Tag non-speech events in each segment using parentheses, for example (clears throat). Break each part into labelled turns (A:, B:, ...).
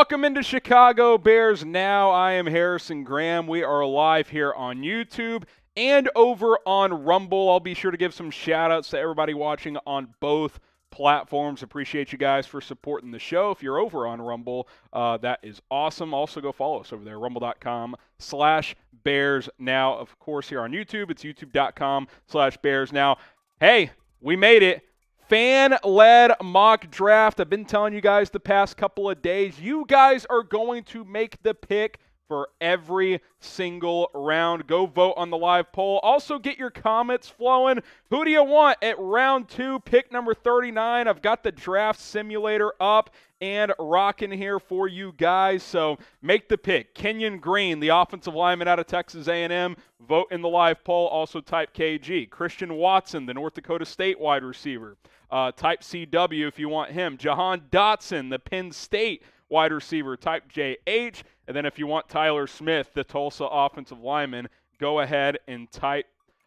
A: Welcome into Chicago Bears Now. I am Harrison Graham. We are live here on YouTube and over on Rumble. I'll be sure to give some shout outs to everybody watching on both platforms. Appreciate you guys for supporting the show. If you're over on Rumble, uh, that is awesome. Also, go follow us over there, rumble.com slash Bears Now. Of course, here on YouTube, it's youtube.com slash Bears Now. Hey, we made it fan led mock draft. I've been telling you guys the past couple of days, you guys are going to make the pick for every single round. Go vote on the live poll. Also, get your comments flowing. Who do you want at round two, pick number 39? I've got the draft simulator up and rocking here for you guys. So make the pick. Kenyon Green, the offensive lineman out of Texas A&M. Vote in the live poll. Also type KG. Christian Watson, the North Dakota State wide receiver. Uh, type CW if you want him. Jahan Dotson, the Penn State wide receiver. Type JH. And then if you want Tyler Smith, the Tulsa offensive lineman, go ahead and type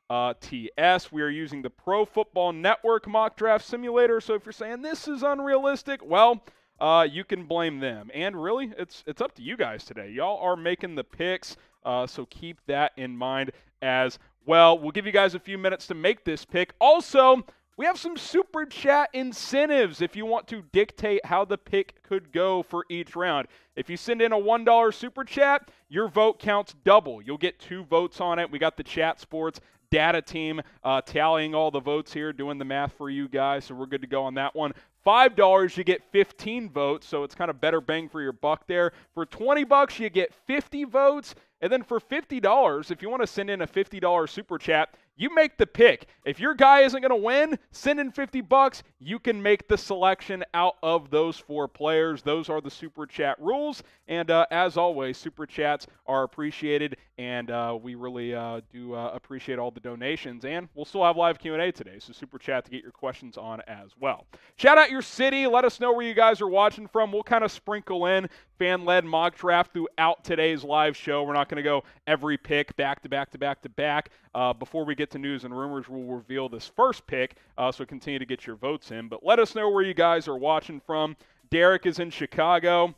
A: uh, TS. We are using the Pro Football Network mock draft simulator. So if you're saying this is unrealistic, well, uh, you can blame them. And really, it's it's up to you guys today. Y'all are making the picks, uh, so keep that in mind as well. We'll give you guys a few minutes to make this pick. Also, we have some super chat incentives if you want to dictate how the pick could go for each round. If you send in a $1 super chat, your vote counts double. You'll get two votes on it. We got the chat sports data team uh, tallying all the votes here, doing the math for you guys, so we're good to go on that one. Five dollars, you get 15 votes, so it's kind of better bang for your buck there. For 20 bucks, you get 50 votes, and then for $50, if you want to send in a $50 super chat, you make the pick. If your guy isn't going to win, send in 50 bucks. You can make the selection out of those four players. Those are the super chat rules. And uh, as always, super chats are appreciated, and uh, we really uh, do uh, appreciate all the donations. And we'll still have live Q&A today, so super chat to get your questions on as well. Shout out your city. Let us know where you guys are watching from. We'll kind of sprinkle in fan-led mock draft throughout today's live show. We're not going to go every pick back to back to back to back. Uh, before we get to news and rumors, we'll reveal this first pick, uh, so continue to get your votes in. But let us know where you guys are watching from. Derek is in Chicago.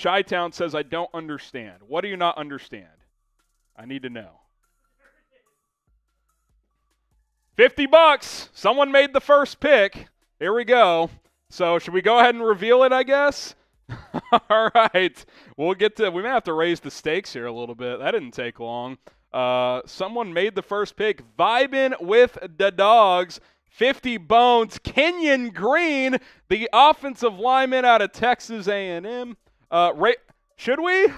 A: Chi Town says, I don't understand. What do you not understand? I need to know. 50 bucks. Someone made the first pick. Here we go. So, should we go ahead and reveal it, I guess? (laughs) All right. We'll get to, we may have to raise the stakes here a little bit. That didn't take long. Uh, someone made the first pick. Vibing with the dogs. 50 bones. Kenyon Green, the offensive lineman out of Texas A&M. Uh, Ray, should we?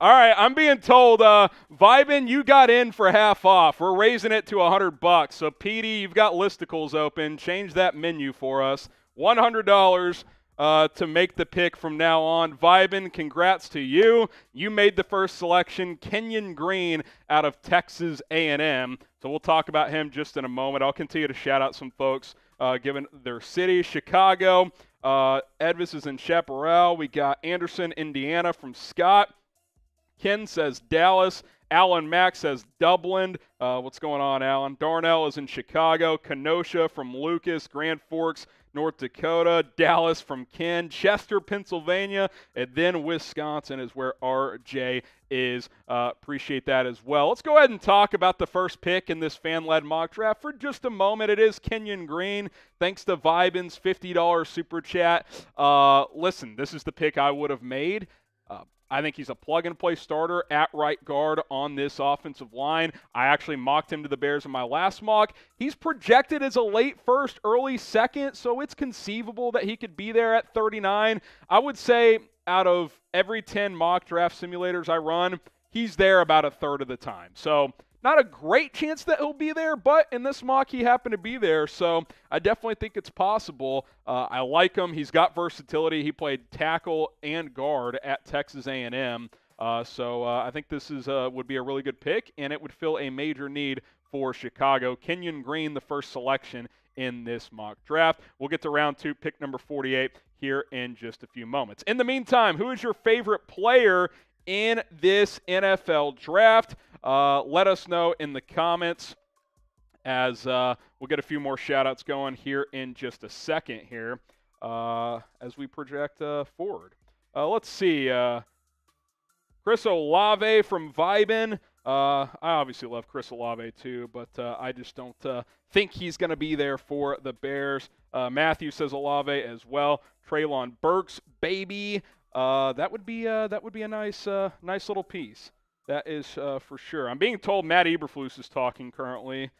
A: All right, I'm being told, uh, Vibin, you got in for half off. We're raising it to 100 bucks. So, Petey, you've got listicles open. Change that menu for us. $100 uh, to make the pick from now on. Vibin, congrats to you. You made the first selection, Kenyon Green out of Texas A&M. So we'll talk about him just in a moment. I'll continue to shout out some folks uh, given their city, Chicago. Uh, Edvis is in Chaparral. We got Anderson, Indiana from Scott. Ken says Dallas. Alan Mack says Dublin. Uh, what's going on, Alan? Darnell is in Chicago. Kenosha from Lucas. Grand Forks North Dakota, Dallas from Ken, Chester, Pennsylvania, and then Wisconsin is where RJ is. Uh, appreciate that as well. Let's go ahead and talk about the first pick in this fan led mock draft for just a moment. It is Kenyon Green. Thanks to Vibin's $50 super chat. Uh, listen, this is the pick I would have made. Uh, I think he's a plug and play starter at right guard on this offensive line. I actually mocked him to the Bears in my last mock. He's projected as a late first, early second, so it's conceivable that he could be there at 39. I would say out of every 10 mock draft simulators I run, he's there about a third of the time. So not a great chance that he'll be there, but in this mock, he happened to be there. So I definitely think it's possible. Uh, I like him. He's got versatility. He played tackle and guard at Texas A&M. Uh, so uh, I think this is uh, would be a really good pick, and it would fill a major need for Chicago. Kenyon Green, the first selection in this mock draft. We'll get to round two, pick number 48 here in just a few moments. In the meantime, who is your favorite player in this NFL draft? Uh, let us know in the comments as uh, we'll get a few more shout outs going here in just a second here. uh, as we project uh, forward. Uh, let's see. Uh, Chris Olave from Vibin. I obviously love Chris Olave too, but I just don't think he's going to be there for the Bears. Matthew says Olave as well. Treylon Burks, baby. Uh, that would be uh, that would be a nice uh, nice little piece. That is for sure. I'm being told Matt Eberflus is talking currently.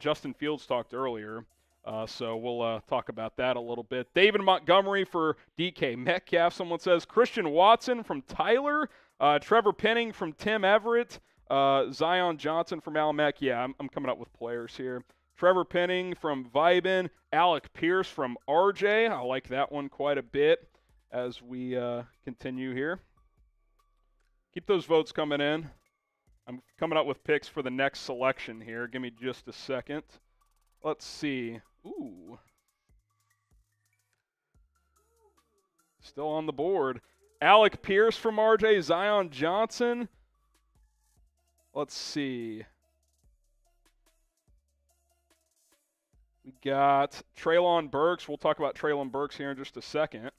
A: Justin Fields talked earlier. Uh, so we'll uh, talk about that a little bit. David Montgomery for DK Metcalf. Someone says Christian Watson from Tyler. Uh, Trevor Penning from Tim Everett. Uh, Zion Johnson from Alan Mack. Yeah, I'm, I'm, coming up with players here. Trevor Penning from Vibin. Alec Pierce from RJ. I like that one quite a bit as we uh, continue here. Keep those votes coming in. I'm coming up with picks for the next selection here. Give me just a second. Let's see. Ooh. Still on the board. Alec Pierce from RJ, Zion Johnson. Let's see. We got Treylon Burks. We'll talk about Treylon Burks here in just a second.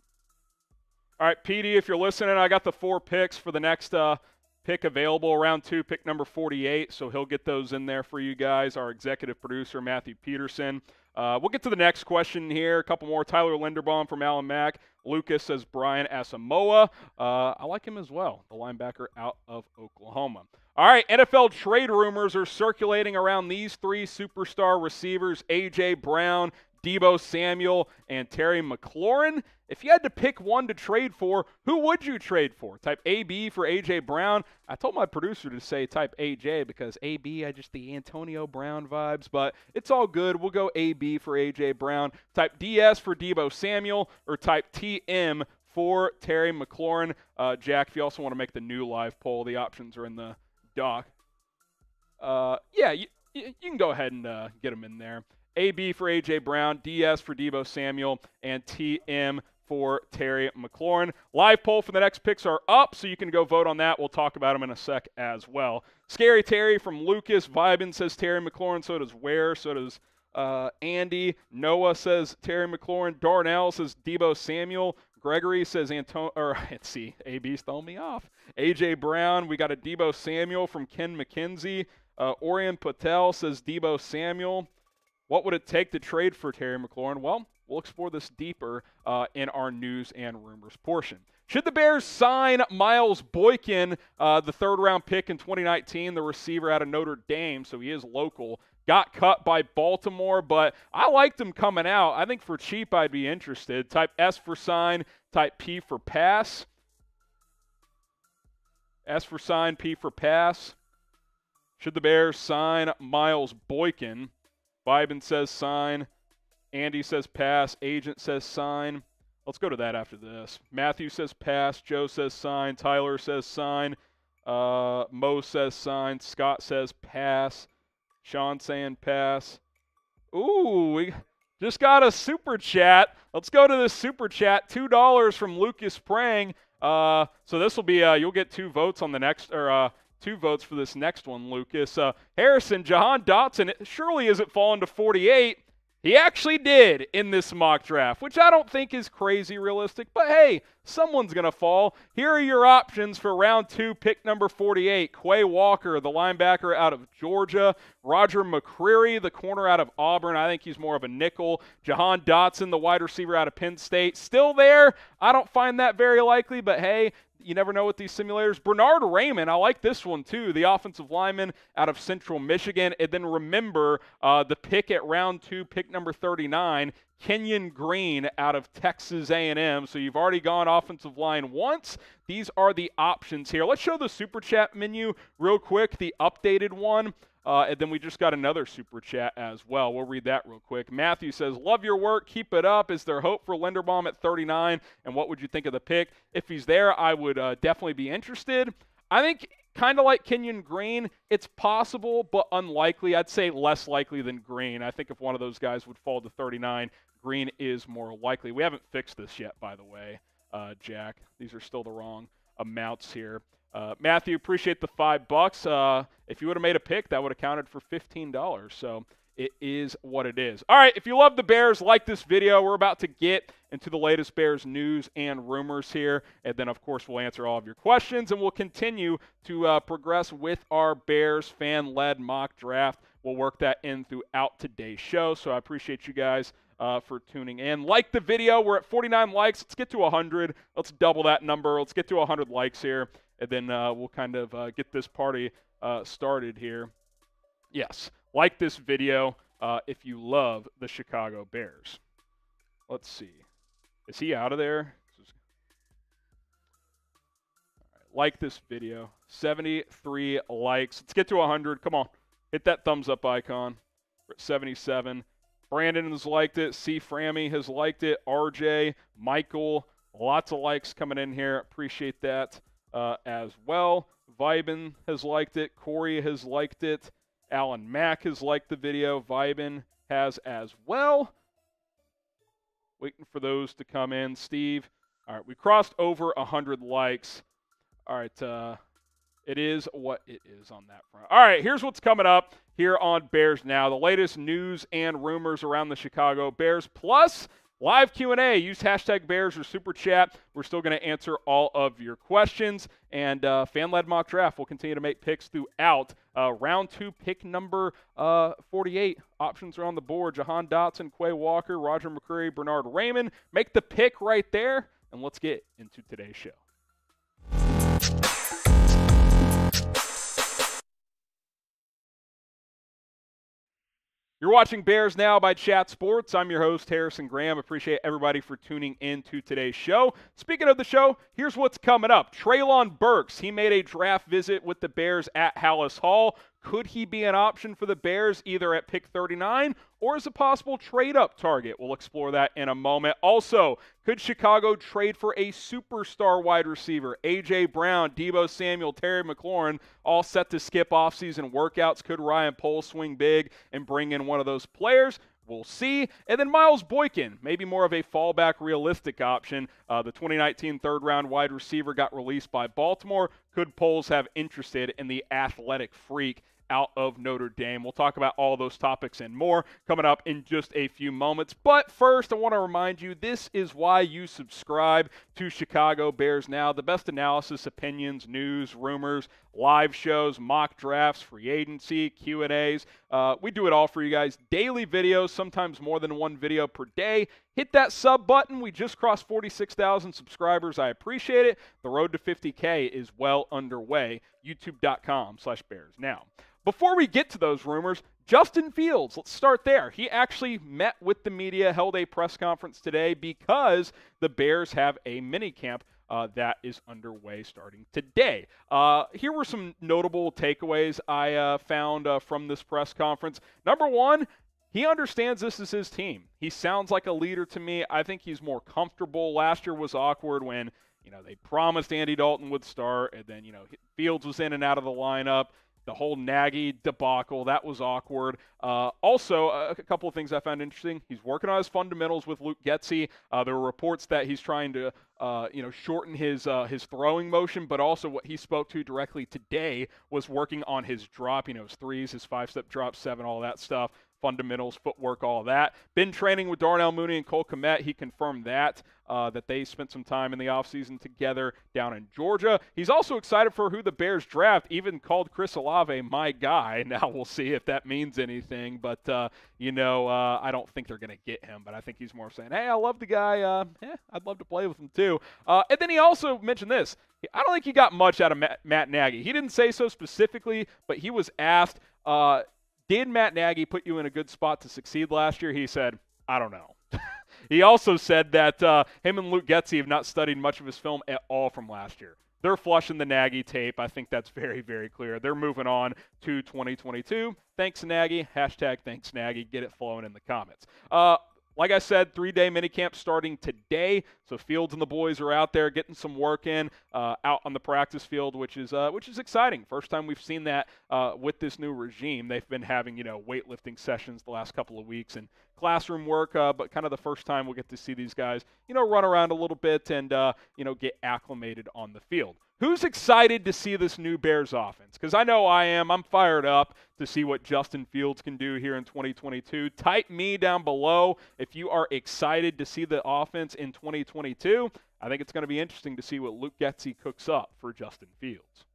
A: All right, PD, if you're listening, I got the four picks for the next uh, pick available around two, pick number 48. So he'll get those in there for you guys. Our executive producer, Matthew Peterson. Uh, we'll get to the next question here. A couple more. Tyler Linderbaum from Alan Mack. Lucas says Brian Asamoah. Uh, I like him as well, the linebacker out of Oklahoma. All right, NFL trade rumors are circulating around these three superstar receivers A.J. Brown, Deebo Samuel, and Terry McLaurin. If you had to pick one to trade for, who would you trade for? Type AB for AJ Brown. I told my producer to say type AJ because AB, I just the Antonio Brown vibes, but it's all good. We'll go AB for AJ Brown. Type DS for Deebo Samuel or type TM for Terry McLaurin. Uh, Jack, if you also want to make the new live poll, the options are in the doc. Uh, yeah, you, you, can go ahead and uh, get them in there. AB for AJ Brown, DS for Deebo Samuel, and TM for Terry McLaurin. Live poll for the next picks are up, so you can go vote on that. We'll talk about them in a sec as well. Scary Terry from Lucas Vibin says Terry McLaurin. So does Ware. So does uh, Andy. Noah says Terry McLaurin. Darnell says Deebo Samuel. Gregory says Antonio. or (laughs) let's see, AB's throwing me off. AJ Brown. We got a Deebo Samuel from Ken McKenzie. Uh, Orion Patel says Deebo Samuel. What would it take to trade for Terry McLaurin? Well, we'll explore this deeper uh, in our news and rumors portion. Should the Bears sign Miles Boykin, uh, the third round pick in 2019, the receiver out of Notre Dame, so he is local? Got cut by Baltimore, but I liked him coming out. I think for cheap, I'd be interested. Type S for sign, type P for pass. S for sign, P for pass. Should the Bears sign Miles Boykin? Vibin says sign. Andy says pass. Agent says sign. Let's go to that after this. Matthew says pass. Joe says sign. Tyler says sign. Uh, Mo says sign. Scott says pass. Sean saying pass. Ooh, we just got a super chat. Let's go to this super chat. Two dollars from Lucas Prang. Uh, so this will be uh, you'll get two votes on the next or uh, two votes for this next one, Lucas. Uh, Harrison, Jahan Dotson, surely isn't falling to 48. He actually did in this mock draft, which I don't think is crazy realistic, but hey, someone's going to fall. Here are your options for round two, pick number 48. Quay Walker, the linebacker out of Georgia. Roger McCreary, the corner out of Auburn. I think he's more of a nickel. Jahan Dotson, the wide receiver out of Penn State. Still there. I don't find that very likely, but hey, you never know with these simulators. Bernhard Raimann, I like this one too. The offensive lineman out of Central Michigan. And then remember uh, the pick at round two, pick number 39, Kenyon Green out of Texas A&M. So you've already gone offensive line once. These are the options here. Let's show the super chat menu real quick, the updated one. Uh, and then we just got another super chat as well. We'll read that real quick. Matthew says, Love your work. Keep it up. Is there hope for Linderbaum at 39? And what would you think of the pick? If he's there, I would uh, definitely be interested. I think kind of like Kenyon Green, it's possible, but unlikely. I'd say less likely than Green. I think if one of those guys would fall to 39, Green is more likely. We haven't fixed this yet, by the way, uh, Jack. These are still the wrong amounts here. Uh, Matthew, appreciate the five bucks. Uh, if you would have made a pick, that would have counted for fifteen dollars. So it is what it is. All right, if you love the Bears, like this video. We're about to get into the latest Bears news and rumors here. And then, of course, we'll answer all of your questions and we'll continue to uh, progress with our Bears fan led mock draft. We'll work that in throughout today's show. So I appreciate you guys. Uh, for tuning in. Like the video. We're at 49 likes. Let's get to 100. Let's double that number. Let's get to 100 likes here, and then uh, we'll kind of uh, get this party uh, started here. Yes, like this video if you love the Chicago Bears. Let's see. Is he out of there? like this video. 73 likes. Let's get to 100. Come on. Hit that thumbs up icon. We're at 77. Brandon has liked it. C. Frammy has liked it. RJ, Michael, lots of likes coming in here. Appreciate that uh, as well. Vibin has liked it. Corey has liked it. Alan Mack has liked the video. Vibin has as well. Waiting for those to come in. Steve. All right, we crossed over 100 likes. All right, uh, it is what it is on that front. All right, here's what's coming up here on Bears Now. The latest news and rumors around the Chicago Bears, plus live Q&A. Use hashtag Bears or Super Chat. We're still going to answer all of your questions. And uh, fan-led mock draft. We'll continue to make picks throughout. Uh, round two, pick number uh, 48. Options are on the board. Jahan Dotson, Quay Walker, Roger McCreary, Bernhard Raimann. Make the pick right there. And let's get into today's show. You're watching Bears Now by Chat Sports. I'm your host, Harrison Graham. Appreciate everybody for tuning in to today's show. Speaking of the show, here's what's coming up. Treylon Burks, he made a draft visit with the Bears at Halas Hall. Could he be an option for the Bears either at pick 39 or as a possible trade up target? We'll explore that in a moment. Also, could Chicago trade for a superstar wide receiver? A.J. Brown, Deebo Samuel, Terry McLaurin, all set to skip offseason workouts. Could Ryan Poles swing big and bring in one of those players? We'll see. And then Miles Boykin, maybe more of a fallback realistic option. Uh, the 2019 third round wide receiver got released by Baltimore. Could Poles have interested in the athletic freak out of Notre Dame. We'll talk about all those topics and more coming up in just a few moments. But first, I want to remind you this is why you subscribe to Chicago Bears Now. The best analysis, opinions, news, rumors, live shows, mock drafts, free agency, Q&As. Uh, we do it all for you guys. Daily videos, sometimes more than one video per day. Hit that sub button. We just crossed 46,000 subscribers. I appreciate it. The road to 50K is well underway. YouTube.com slash Bears Now. Before we get to those rumors, Justin Fields, let's start there. He actually met with the media, held a press conference today because the Bears have a mini camp uh, that is underway starting today. Uh, here were some notable takeaways I uh, found uh, from this press conference. Number one, he understands this is his team. He sounds like a leader to me. I think he's more comfortable. Last year was awkward when you know they promised Andy Dalton would start, and then you know Fields was in and out of the lineup the whole Nagy debacle. That was awkward. Uh, also, a, a, couple of things I found interesting. He's working on his fundamentals with Luke Getsy. Uh, there were reports that he's trying to, uh, you know, shorten his uh, his throwing motion, but also what he spoke to directly today was working on his drop. You know, his threes, his five step drop, seven, all that stuff fundamentals, footwork, all that. Been training with Darnell Mooney and Cole Kmet. He confirmed that, uh, that they spent some time in the offseason together down in Georgia. He's also excited for who the Bears draft, even called Chris Olave my guy. (laughs) Now we'll see if that means anything, but, uh, you know, uh, I don't think they're going to get him, but I think he's more saying, hey, I love the guy. Uh, yeah, I'd love to play with him too. Uh, and then he also mentioned this. I don't think he got much out of Matt, Matt Nagy. He didn't say so specifically, but he was asked uh, did Matt Nagy put you in a good spot to succeed last year? He said, I don't know. (laughs) he also said that uh, him and Luke Getsy have not studied much of his film at all from last year. They're flushing the Nagy tape. I think that's (laughs) very, very clear. They're moving on to 2022. Thanks, Nagy. Hashtag thanks, Nagy. Get it flowing in the comments. Uh, like I said, three day minicamp starting today. So Fields and the boys are out there getting some work in uh, out on the practice field, which is uh, which is exciting. First time we've seen that uh, with this new regime. They've been having you know weightlifting sessions the last couple of weeks and classroom work, uh, but kind of the first time we'll get to see these guys you know run around a little bit and uh, you know get acclimated on the field. Who's excited to see this new Bears offense? Because I know I am. I'm fired up to see what Justin Fields can do here in 2022. Type me down below if you are excited to see the offense in 2022. I think it's going to be interesting to see what Luke Getsy cooks up for Justin Fields.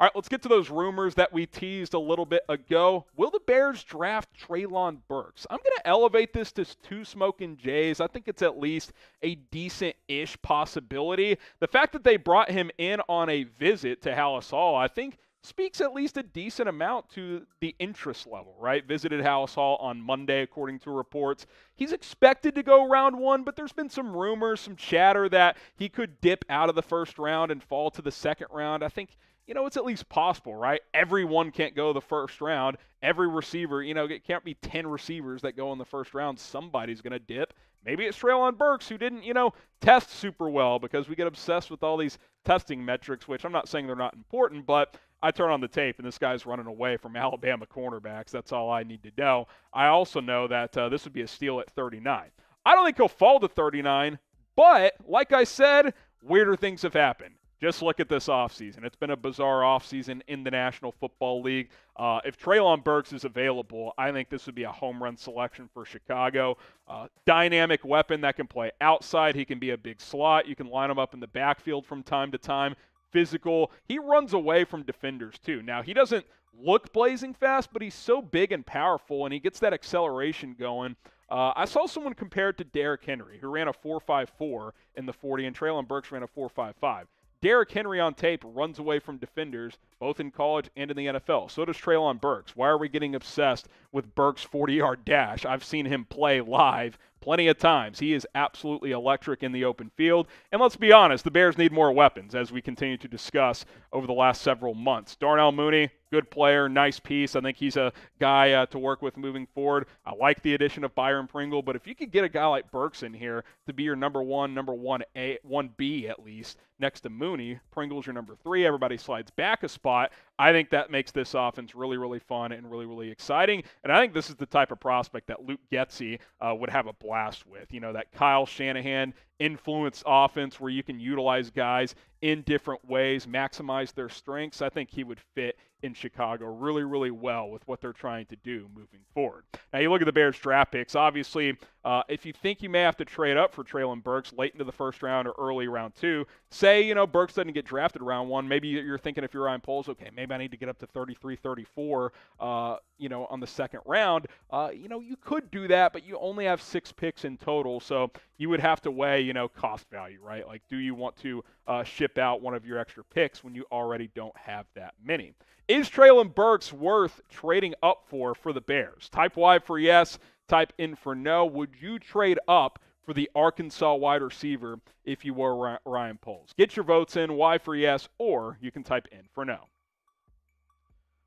A: All right, let's get to those rumors that we teased a little bit ago. Will the Bears draft Treylon Burks? I'm going to elevate this to two smoking Jays. I think it's at least a decent ish possibility. The fact that they brought him in on a visit to Hall, I think speaks at least a decent amount to the interest level, right? Visited Halas Hall on Monday, according to reports. He's expected to go round one, but there's been some rumors, some chatter that he could dip out of the first round and fall to the second round. I think you know, it's at least possible, right? Everyone can't go the first round. Every receiver, you know, it can't be 10 receivers that go in the first round. Somebody's going to dip. Maybe it's Treylon Burks who didn't, you know, test super well because we get obsessed with all these testing metrics, which I'm not saying they're not important, but I turn on the tape and this guy's running away from (laughs) Alabama cornerbacks. That's all I need to know. I also know that uh, this would be a steal at 39. I don't think he'll fall to 39, but like I said, weirder things have happened. Just look at this offseason. It's been a bizarre offseason in the National Football League. Uh, if Treylon Burks is available, I think this would be a home run selection for Chicago. Uh, dynamic weapon that can play outside. He can be a big slot. You can line him up in the backfield from time to time. Physical. He runs away from defenders, too. Now, he doesn't look blazing fast, but he's so big and powerful, and he gets that acceleration going. Uh, I saw someone compare it to Derrick Henry, who ran a 4.54 in the 40, and Treylon Burks ran a 4.55. Derrick Henry on tape runs away from defenders, both in college and in the NFL. So does Treylon Burks. Why are we getting obsessed with Burks' 40 yard dash? I've seen him play live plenty of times. He is absolutely electric in the open field. And let's be honest, the Bears need more weapons, as we continue to discuss over the last several months. Darnell Mooney, good player, nice piece. I think he's a guy uh, to work with moving forward. I like the addition of Byron Pringle, but if you could get a guy like Burks in here to be your number one, number one A, one B at least, next to Mooney, Pringle's your number three. Everybody slides back a spot. I think that makes this offense really, really fun and really, really exciting. And I think this is the type of prospect that Luke Getsy uh, would have a blast with. You know, that Kyle Shanahan influence offense where you can utilize guys in different ways, maximize their strengths. I think he would fit in Chicago really, really well with what they're trying to do moving forward. Now, you look at the Bears draft picks. Obviously, uh, if you think you may have to trade up for Treylon Burks late into the first round or early round two, say, you know, Burks doesn't get drafted round one, maybe you're thinking if you're Ryan Poles, okay, maybe I need to get up to 33, 34, uh, you know, on the second round. Uh, you know, you could do that, but you only have six picks in total. So you would have to weigh, you know, cost value, right? Like, do you want to uh, ship out one of your extra picks when you already don't have that many? Is Treylon Burks worth trading up for for the Bears? Type Y for yes, type in for no. Would you trade up for the Arkansas wide receiver if you were Ryan Poles? Get your votes in, Y for yes, or you can type in for no.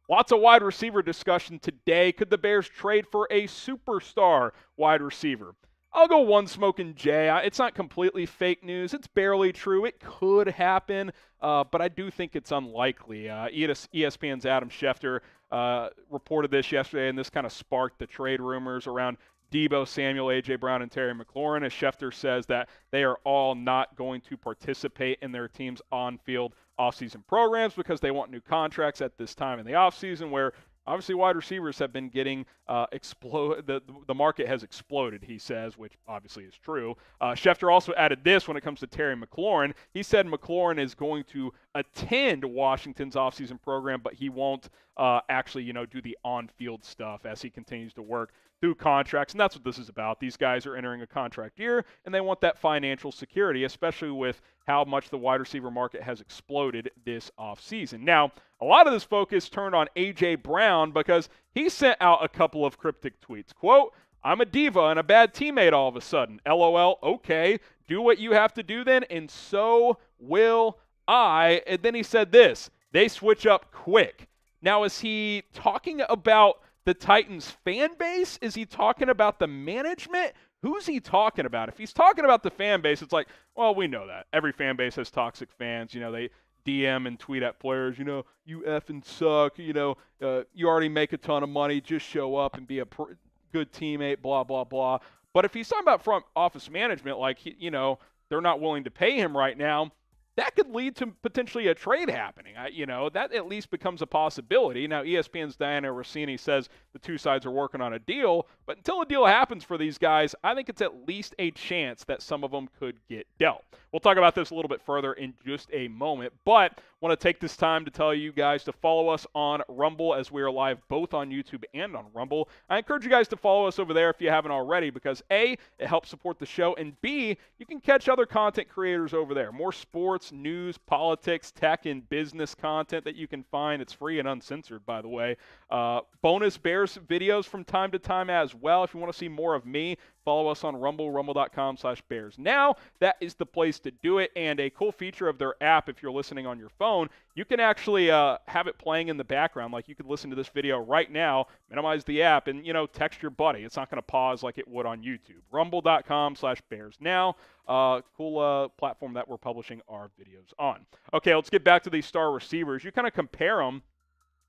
A: Lots of wide receiver discussion today. Could the Bears trade for a superstar wide receiver? I'll go one smoking J. It's not completely fake news. It's barely true. It could happen, uh, but I do think it's unlikely. Uh, ESPN's Adam Schefter uh, reported this yesterday, and this kind of sparked the trade rumors around Deebo Samuel, A.J. Brown, and Terry McLaurin, as Schefter says that they are all not going to participate in their team's on field offseason programs because they want new contracts at this time in the offseason where Obviously, wide receivers have been getting uh, explode. The, the market has exploded, he says, which obviously is true. Uh, Schefter also added this when it comes to Terry McLaurin. He said McLaurin is going to attend Washington's offseason program, but he won't uh, actually, you know, do the on-field stuff as he continues to work through contracts. And that's what this is about. These guys are entering a contract year, and they want that financial security, especially with how much the wide receiver market has exploded this offseason. Now, a lot of this focus turned on A.J. Brown because he sent out a couple of cryptic tweets. Quote, I'm a diva and a bad teammate all of a sudden. LOL, okay. Do what you have to do then, and so will I. And then he said this they switch up quick. Now, is he talking about the Titans fan base? Is he talking about the management? Who's he talking about? If he's talking about the fan base, it's like, well, we know that. Every fan base has toxic fans. You know, they DM and tweet at players, you know, you effing suck. You know, uh, you already make a ton of money. Just show up and be a pr- good teammate, blah, blah, blah. But if he's talking about front office management, like, you know, they're not willing to pay him right now, that could lead to potentially a trade happening. I, you know, that at least becomes a possibility. Now, ESPN's Dianna Russini says the two sides are working on a deal, but until a deal happens for these guys, I think it's at least a chance that some of them could get dealt. We'll talk about this a little bit further in just a moment, but want to take this time to tell you guys to follow us on Rumble as we are live both on YouTube and on Rumble. I encourage you guys to follow us over there if you haven't already because A, it helps support the show, and B, you can catch other content creators over there. More sports, news, politics, tech, and business content that you can find. It's free and uncensored, by the way. Uh, bonus Bears videos from time to time as well. If you want to see more of me, follow us on Rumble, rumble.com slash Bears. Now, that is the place to do it. And a cool feature of their app, if you're listening on your phone, you can actually uh, have it playing in the background. Like you could listen to this video right now, minimize the app, and, you know, text your buddy. It's not going to pause like it would on YouTube. Rumble.com slash Bears. Now, uh, cool uh, platform that we're publishing our videos on. Okay, let's get back to these star receivers. You kind of compare them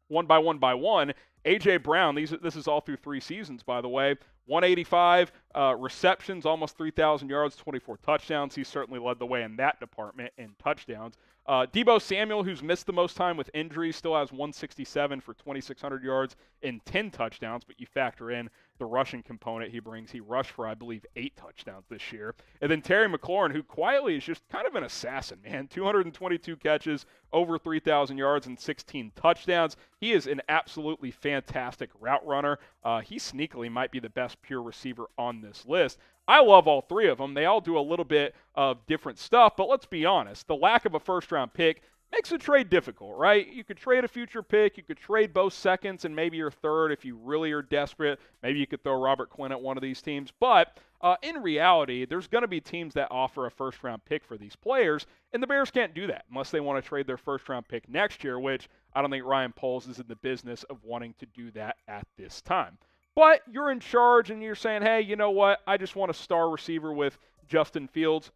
A: one by one by one. AJ Brown, these this is all through three seasons, by the way. 185 uh, receptions, almost 3,000 yards, 24 touchdowns. He certainly led the way in that department in touchdowns. Uh, Deebo Samuel, who's missed the most time with injuries, still has 167 for 2,600 yards and 10 touchdowns, but you factor in the rushing component he brings. He rushed for, I believe, eight touchdowns this year. And then Terry McLaurin, who quietly is just kind of an assassin, man. (laughs) 222 catches, over 3,000 yards, and 16 touchdowns. He is an absolutely fantastic route runner. Uh, he sneakily might be the best pure receiver on this list. I love all three of them. They all do a little bit of different stuff, but let's be honest. The lack of a first round pick makes a trade difficult, right? You could trade a future pick, you could trade both seconds and maybe your third if you really are desperate. Maybe you could throw Robert Quinn at one of these teams. But uh, in reality, there's going to be teams that offer a first round pick for these players, and the Bears can't do that unless they want to trade their first round pick next year, which I don't think Ryan Poles is in the business of wanting to do that at this time. But you're in charge and you're saying, hey, you know what? I just want a star receiver with Justin Fields.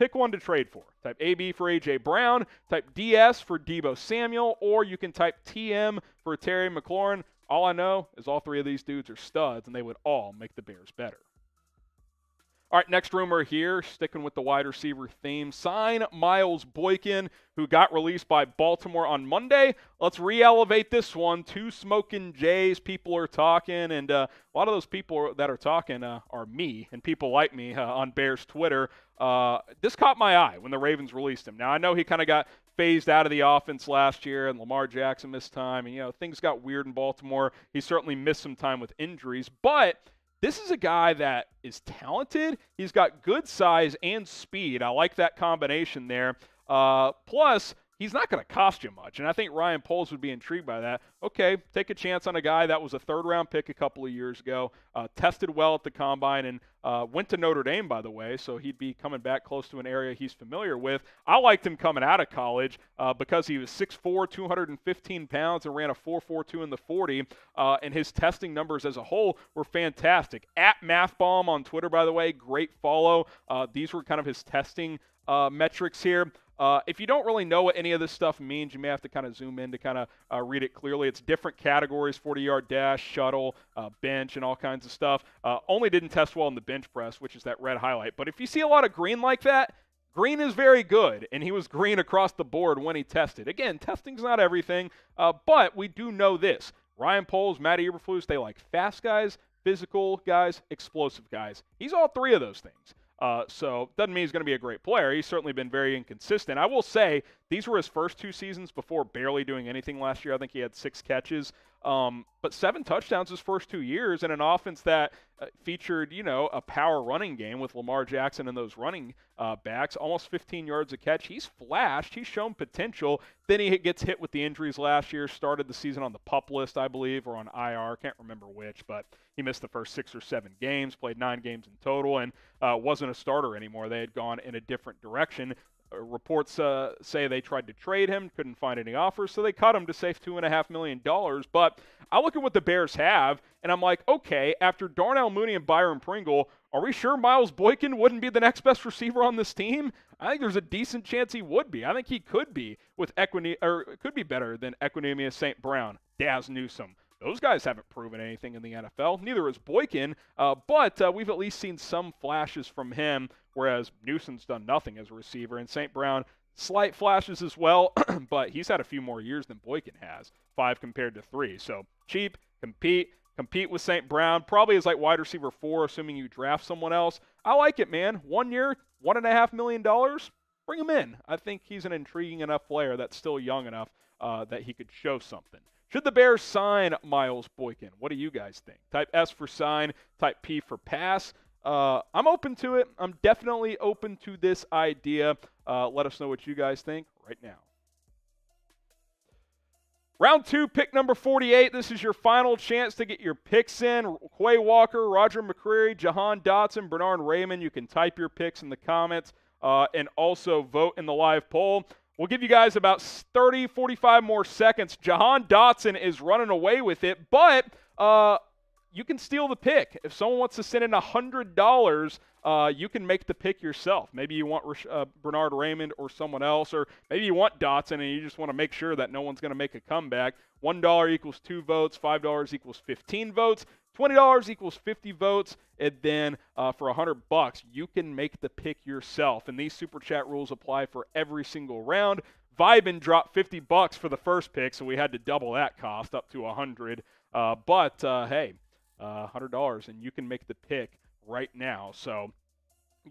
A: Pick one to trade for. Type AB for AJ Brown, type DS for Deebo Samuel, or you can type TM for Terry McLaurin. All I know is all three of these dudes are studs, and they would all make the Bears better. All right, next rumor here, sticking with the wide receiver theme. Sign Miles Boykin, who got released by Baltimore on Monday. Let's re elevate this one. Two smoking Jays. People are talking, and uh, a lot of those people that are talking uh, are me and people like me uh, on Bears Twitter. Uh, this caught my eye when the Ravens released him. Now, I know he kind of got phased out of the offense last year, and Lamar Jackson missed time, and, you know, things got weird in Baltimore. He certainly missed some time with injuries, but this is a guy that is talented. He's got good size and speed. I like that combination there. Uh, plus, he's not going to cost you much. And I think Ryan Poles would be intrigued by that. Okay, take a chance on a guy that was a third round pick a couple of years ago, uh, tested well at the combine, and uh, went to Notre Dame, by the way, so he'd be coming back close to an area he's familiar with. I liked him coming out of college uh, because he was 6'4, 215 pounds, and ran a 4.42 in the 40, uh, and his testing numbers as a whole were fantastic. At MathBomb on Twitter, by the way, great follow. Uh, these were kind of his testing uh, metrics here. Uh, if you don't really know what any of this stuff means, you may have to kind of zoom in to kind of uh, read it clearly. It's different categories 40 yard dash, shuttle, uh, bench, and all kinds of stuff. Uh, only didn't test well in the bench press, which is that red highlight. But if you see a lot of green like that, green is very good, and he was green across the board when he tested. Again, testing's not everything, uh, but we do know this. Ryan Poles, Matt Eberflus, they like fast guys, physical guys, explosive guys. He's all three of those things. Uh, so doesn't mean he's going to be a great player. He's certainly been very inconsistent. I will say these were his first two seasons before barely doing anything last year. I think he had six catches, um, but seven touchdowns his first two years in an offense that uh, featured, you know, a power running game with Lamar Jackson and those running uh, backs, almost 15 yards a catch. He's flashed. He's shown potential. Then he gets hit with the injuries last year. Started the season on the pup list, I believe, or on IR. Can't remember which, but he missed the first six or seven games. Played nine games in total, and uh, wasn't a starter anymore. They had gone in a different direction. Uh, reports uh, say they tried to trade him, couldn't find any offers, so they cut him to save two and a half million dollars. But I look at what the Bears have, and I'm like, okay, after Darnell Mooney and Byron Pringle, are we sure Miles Boykin wouldn't be the next best receiver on this team? I think there's a decent chance he would be. I think he could be with Equini or could be better than Equanimeous St. Brown, Dazz Newsome. Those guys haven't proven anything in the NFL. Neither has Boykin, uh, but uh, we've at least seen some flashes from him whereas Newsome's done nothing as a receiver, and St. Brown slight flashes as well, (clears throat) but he's had a few more years than Boykin has, five compared to three. So cheap, compete, compete with St. Brown. Probably is like wide receiver four, assuming you draft someone else. I like it, man. One year, one and a half million dollars. Bring him in. I think he's an intriguing enough player that's still young enough uh, that he could show something. Should the Bears sign Miles Boykin? What do you guys think? Type S for sign, type P for pass. Uh, I'm open to it. I'm definitely open to this idea. Uh, let us know what you guys think right now. Round two, pick number 48. This is your final chance to get your picks in. Quay Walker, Roger McCreary, Jahan Dotson, Bernhard Raimann. You can type your picks in the comments uh, and also vote in the live poll. We'll give you guys about 30, 45 more seconds. Jahan Dotson is running away with it, but uh, you can steal the pick. If someone wants to send in $100, uh, you can make the pick yourself. Maybe you want uh, Bernhard Raimann or someone else, or maybe you want Dotson and you just want to make sure that no one's going to make a comeback. $1 equals two votes, $5 equals 15 votes, $20 equals 50 votes, and then uh, for 100 bucks, you can make the pick yourself. And these super chat rules apply for every single round. Vibin dropped 50 bucks for the first pick, so we had to double that cost up to 100. Uh, but uh, hey, uh, $100, and you can make the pick right now. So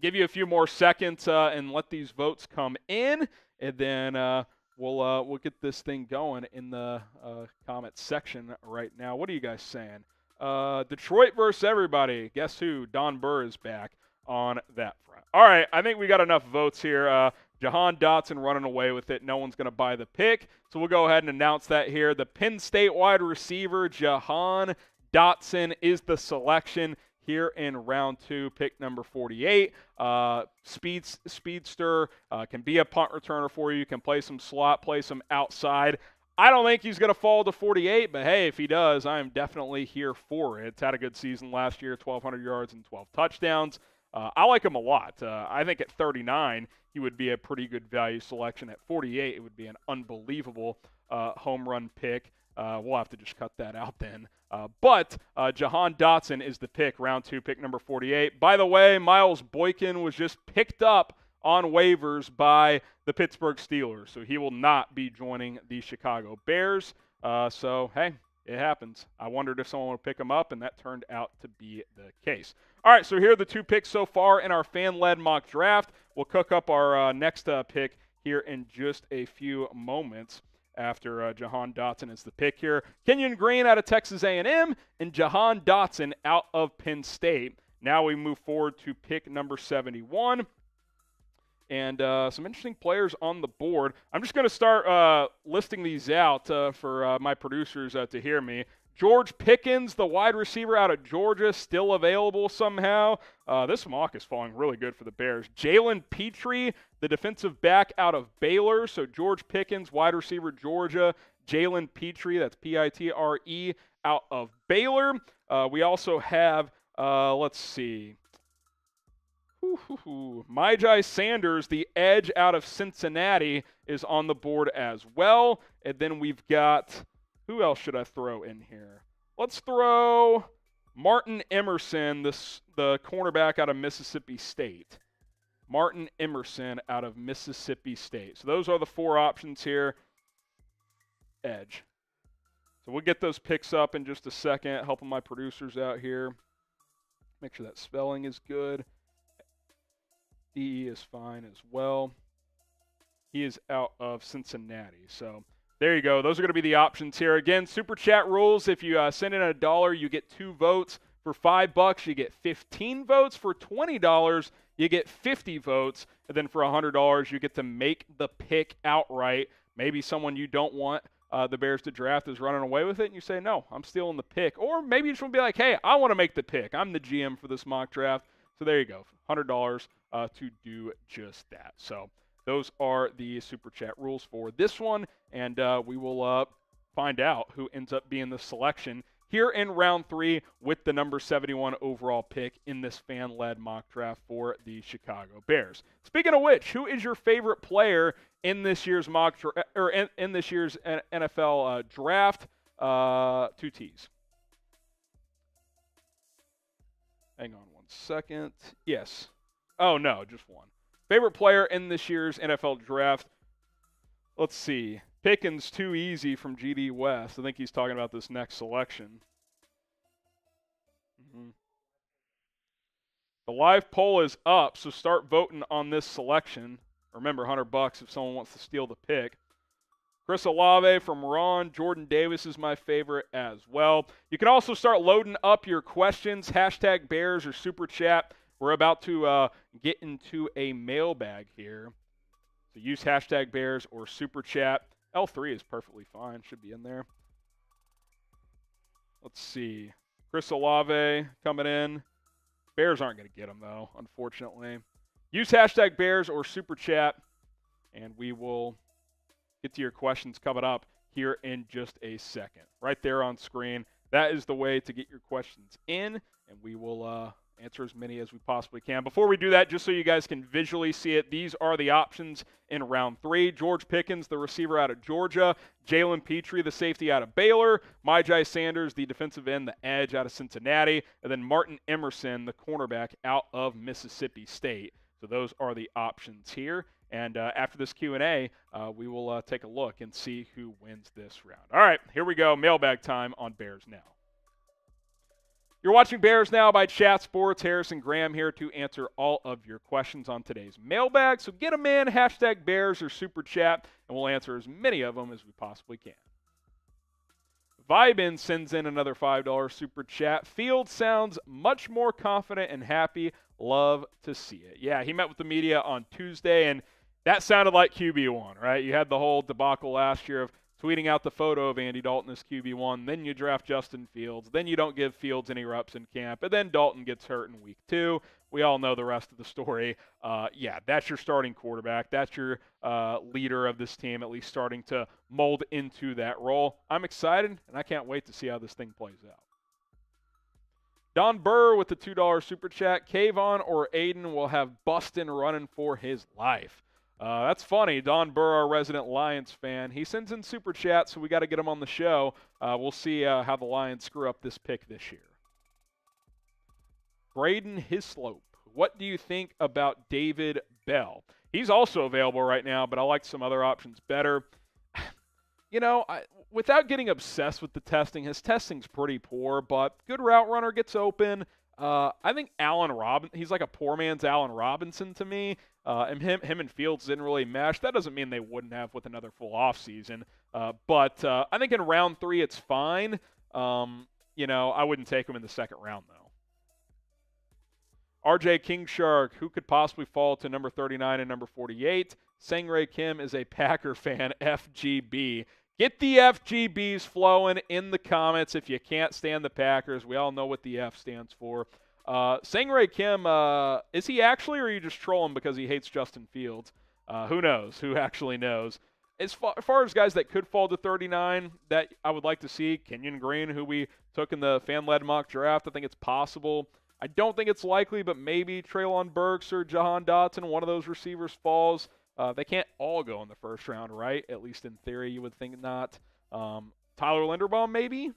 A: give you a few more seconds uh, and let these votes come in, and then uh, we'll uh, we'll get this thing going in the uh, comment section right now. What are you guys saying? Uh, Detroit versus everybody. Guess who? Don Burr is back on that front. All right, I think we got enough votes here. Uh, Jahan Dotson running away with it. No one's going to buy the pick. So we'll go ahead and announce that here. The Penn State wide receiver, Jahan Dotson, is the selection here in round two, pick number 48. Uh, speed, speedster uh, can be a punt returner for you. Can play some slot, play some outside. I don't think he's going to fall to 48, but hey, if he does, I am definitely here for it. It's had a good season last year, 1,200 yards and 12 touchdowns. Uh, I like him a lot. Uh, I think at 39, he would be a pretty good value selection. At 48, it would be an unbelievable uh, home run pick. Uh, we'll have to just cut that out then. Uh, but uh, Jahan Dotson is the pick, round two, pick number 48. By the way, Miles Boykin was just picked up on waivers by the Pittsburgh Steelers, so he will not be joining the Chicago Bears. Uh, so, hey, it happens. I wondered if someone would pick him up, and that turned out to be the case. All right, so here are the two picks so far in our fan led mock draft. We'll cook up our uh, next uh, pick here in just a few moments after uh, Jahan Dotson is the pick here. Kenyon Green out of Texas A&M and Jahan Dotson out of Penn State. Now we move forward to pick number 71 and uh, some interesting players on the board. I'm just going to start uh, listing these out uh, for uh, my producers uh, to hear me. George Pickens, the wide receiver out of Georgia, still available somehow. Uh, this mock is falling really good for the Bears. Jalen Pitre, the defensive back out of Baylor. So George Pickens, wide receiver, Georgia. Jalen Pitre, that's P I T R E, out of Baylor. Uh, we also have, uh, let's see, Myjai Sanders, the edge out of Cincinnati, is on the board as well. And then we've got who else should I throw in here? Let's throw Martin Emerson, this, the cornerback out of Mississippi State. Martin Emerson out of Mississippi State. So those are the four options here. Edge. So we'll get those picks up in just a second, helping my producers out here. Make sure that spelling is good. DE is fine as well. He is out of Cincinnati. So there you go. Those are going to be the options here. Again, super chat rules. If you uh, send in a dollar, you get two votes. For five bucks, you get 15 votes. For $20, you get 50 votes. And then for $100, you get to make the pick outright. Maybe someone you don't want uh, the Bears to draft is running away with it, and you say, no, I'm stealing the pick. Or maybe you just want to be like, hey, I want to make the pick. I'm the GM for this mock draft. So there you go, $100 uh, to do just that. So those are the super chat rules for this one, and uh, we will uh, find out who ends up being the selection here in round three with the number 71 overall pick in this fan led mock draft for the Chicago Bears. Speaking of which, who is your favorite player in this year's mock or in, in, this year's NFL uh, draft? Uh, two T's. Hang on one second. Yes. Oh, no, just one. Favorite player in this year's NFL draft? Let's see. Pickens too easy from GD West. I think he's talking about this next selection. Mm-hmm. The live poll is up, so start voting on this selection. Remember, 100 bucks if someone wants to steal the pick. Chris Olave from Ron. Jordan Davis is my favorite as well. You can also start loading up your questions, hashtag Bears or Super Chat. We're about to uh, get into a mailbag here. So use hashtag Bears or Super Chat. L3 is perfectly fine, should be in there. Let's see. Chris Olave coming in. Bears aren't going to get him, though, unfortunately. Use hashtag Bears or Super Chat, and we will get to your questions coming up here in just a second. Right there on screen. That is the way to get your questions in, and we will uh, answer as many as we possibly can. Before we do that, just so you guys can visually see it, these are the options in round three. George Pickens, the receiver out of Georgia. Jalen Pitre, the safety out of Baylor. Myjai Sanders, the defensive end, the edge out of Cincinnati. And then Martin Emerson, the cornerback out of Mississippi State. So those are the options here. And uh, after this Q&A, uh, we will uh, take a look and see who wins this round. All right, here we go. Mailbag time on Bears Now. You're watching Bears Now by Chat Sports. Harrison Graham here to answer all of your questions on today's mailbag. So get them in, hashtag Bears or Super Chat, and we'll answer as many of them as we possibly can. Vibin sends in another $5 Super Chat. Field sounds much more confident and happy. Love to see it. Yeah, he met with the media on Tuesday, and that sounded like QB1, right? You had the whole debacle last year of tweeting out the photo of Andy Dalton as QB1. Then you draft Justin Fields. Then you don't give Fields any reps in camp. And then Dalton gets hurt in week two. We all know the rest of the story. Uh, yeah, that's your starting quarterback. That's your uh, leader of this team, at least starting to mold into that role. I'm excited, and I can't wait to see how this thing plays out. Don Burr with the $2 super chat. Kayvon or Aidan will have Bustin running for his life. Uh, that's funny. Don Burr, our resident Lions fan, he sends in super chat, so we got to get him on the show. Uh, we'll see uh, how the Lions screw up this pick this year. Braden Hislop, what do you think about David Bell? He's also available right now, but I like some other options better. (sighs) you know, I, without getting obsessed with the testing, his testing's pretty poor, but good route runner gets open. Uh, I think Allen Robin, he's like a poor man's Allen Robinson to me. Uh, and him, him and Fields didn't really mesh. That doesn't mean they wouldn't have with another full offseason. Uh, but uh, I think in round three, it's fine. Um, you know, I wouldn't take him in the second round, though. RJ King Shark, who could possibly fall to number 39 and number 48? Sangray Kim is a Packer fan, (laughs) FGB. Get the FGBs flowing in the comments if you can't stand the Packers. We all know what the F stands for. Uh, Sangray Kim, uh, is he actually, or are you just trolling because he hates Justin Fields? Uh, who knows? Who actually knows? As far, as far, as guys that could fall to 39 that I would like to see, Kenyon Green, who we took in the fan-led mock draft, I think it's possible. I don't think it's likely, but maybe Treylon Burks or Jahan Dotson, one of those receivers falls. Uh, they can't all go in the first round, right? At least in theory, you would think not. Um, Tyler Linderbaum, maybe.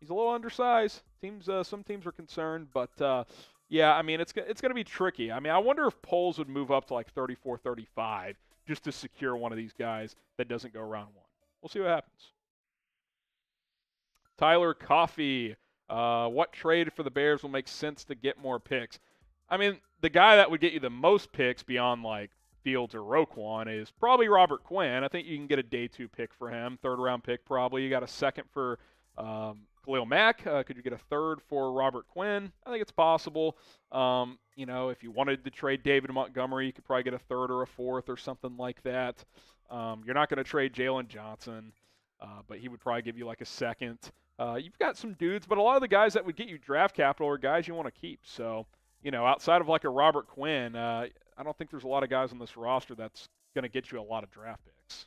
A: He's a little undersized. Teams, uh, some teams are concerned, but uh, yeah, I mean, it's it's going to be tricky. I mean, I wonder if Poles would move up to like 34, 35 just to secure one of these guys that doesn't go round one. We'll see what happens. Tyler Coffee. Uh, what trade for the Bears will make sense to get more picks? I mean, the guy that would get you the most picks beyond like Fields or Roquan is probably Robert Quinn. I think you can get a day two pick for him, third round pick probably. You got a second for um, Khalil Mack. Uh, could you get a third for Robert Quinn? I think it's possible. Um, you know, if you wanted to trade David Montgomery, you could probably get a third or a fourth or something like that. Um, you're not going to trade Jaylon Johnson, uh, but he would probably give you like a second. Uh, you've got some dudes, but a lot of the guys that would get you draft capital are guys you want to keep. So, you know, outside of like a Robert Quinn, uh, I don't think there's a lot of guys on this roster that's going to get you a lot of draft picks.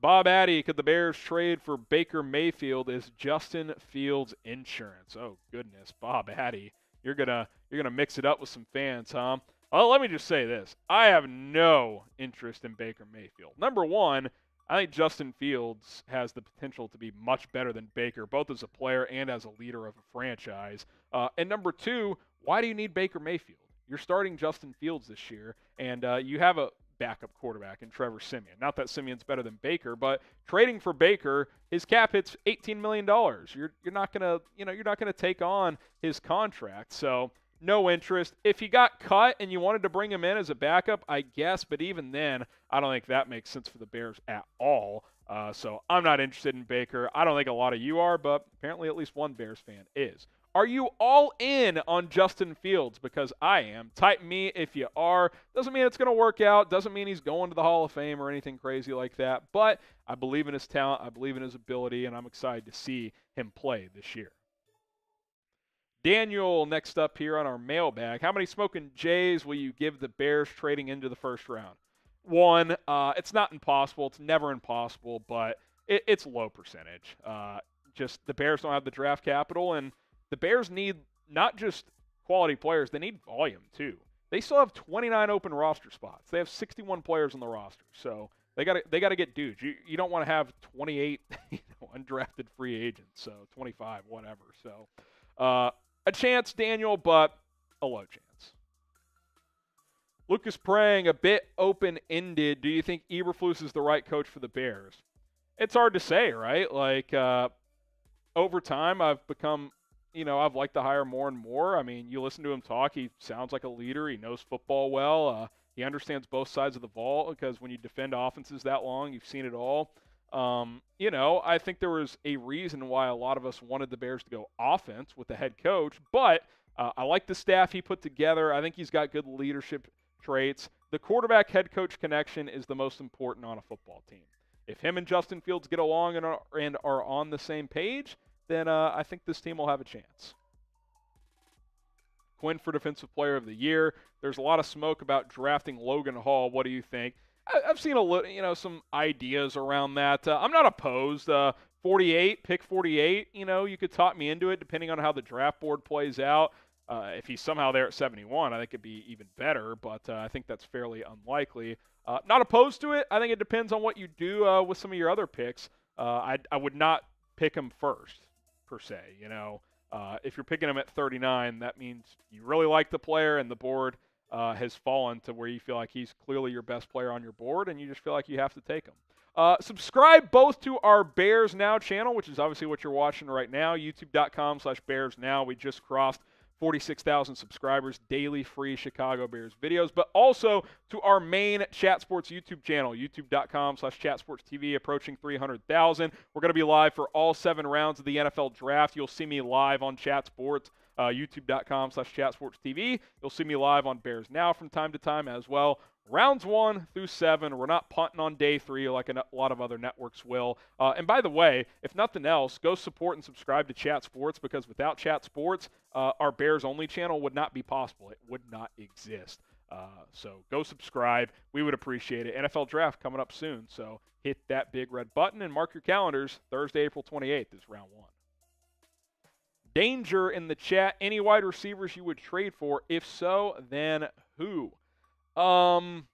A: Bob Addy, could the Bears trade for Baker Mayfield as Justin Fields insurance? Oh goodness, Bob Addy, you're gonna you're gonna mix it up with some fans, huh? Well, let me just say this: I have no interest in Baker Mayfield. Number one, I think Justin Fields has the potential to be much better than Baker, both as a player and as a leader of a franchise. Uh, and number two, why do you need Baker Mayfield? You're starting Justin Fields this year, and uh, you have a backup quarterback in Trevor Siemian. Not that Siemian's better than Baker, but trading for Baker, his cap hits $18 million. You're you're not gonna you know you're not gonna take on his contract. So no interest. If he got cut and you wanted to bring him in as a backup, I guess, but even then, I don't think that makes sense for the Bears at all. Uh, so I'm not interested in Baker. I don't think a lot of you are, but apparently at least one Bears fan is. Are you all in on Justin Fields? Because I am. Type me if you are. Doesn't mean it's going to work out. Doesn't mean he's going to the Hall of Fame or anything crazy like that. But I believe in his talent. I believe in his ability, and I'm excited to see him play this year. Daniel, next up here on our mailbag. How many smoking Jays will you give the Bears trading into the first round? One. Uh, it's not impossible. It's never impossible, but it, it's low percentage. Uh, just the Bears don't have the draft capital, and the Bears need not just quality players; they need volume too. They still have 29 open roster spots. They have 61 players on the roster, so they got to they got to get dudes. You you don't want to have 28 (laughs) you know, undrafted free agents, so 25, whatever. So. Uh, a chance, Daniel, but a low chance. Lucas praying a bit open ended. Do you think Eberflus is the right coach for the Bears? It's hard to say, right? Like uh, over time, I've become, you know, I've liked to hire more and more. I mean, you listen to him talk; he sounds like a leader. He knows football well. Uh, he understands both sides of the ball because when you defend offenses that long, you've seen it all. Um, you know, I think there was a reason why a lot of us wanted the Bears to go offense with the head coach, but uh, I like the staff he put together. I think he's got good leadership traits. The quarterback head coach connection is the most important on a football team. If him and Justin Fields get along and are, and are on the same page, then uh, I think this team will have a chance. Quinn for Defensive Player of the Year. There's a lot of smoke about drafting Logan Hall. What do you think? I've seen a little, you know, some ideas around that. Uh, I'm not opposed. Uh, 48, pick 48. You know, you could talk me into it depending on how the draft board plays out. Uh, if he's somehow there at 71, I think it'd be even better, but uh, I think that's fairly unlikely. Uh, not opposed to it. I think it depends on what you do uh, with some of your other picks. I, I would not pick him first, per se. You know, if you're picking him at 39, that means you really like the player and the board – uh, has fallen to where you feel like he's clearly your best player on your board, and you just feel like you have to take him. Uh, subscribe both to our Bears Now channel, which is obviously what you're watching right now, youtube.com slash Bears Now. We just crossed 46,000 subscribers, daily free Chicago Bears videos, but also to our main Chat Sports YouTube channel, youtube.com slash TV, approaching 300,000. We're going to be live for all seven rounds of the NFL draft. You'll see me live on Chat Sports uh, youtube.com slash chatsportstv. You'll see me live on Bears Now from time to time as well. Rounds one through seven, we're not punting on day three like a lot of other networks will. Uh, and by the way, if nothing else, go support and subscribe to Chat Sports because without Chat Sports, uh, our Bears only channel would not be possible. It would not exist. Uh, so go subscribe. We would appreciate it. NFL draft coming up soon. So hit that big red button and mark your calendars. Thursday, April 28th is round one. Danger in the chat. Any wide receivers you would trade for? If so, then who? Um,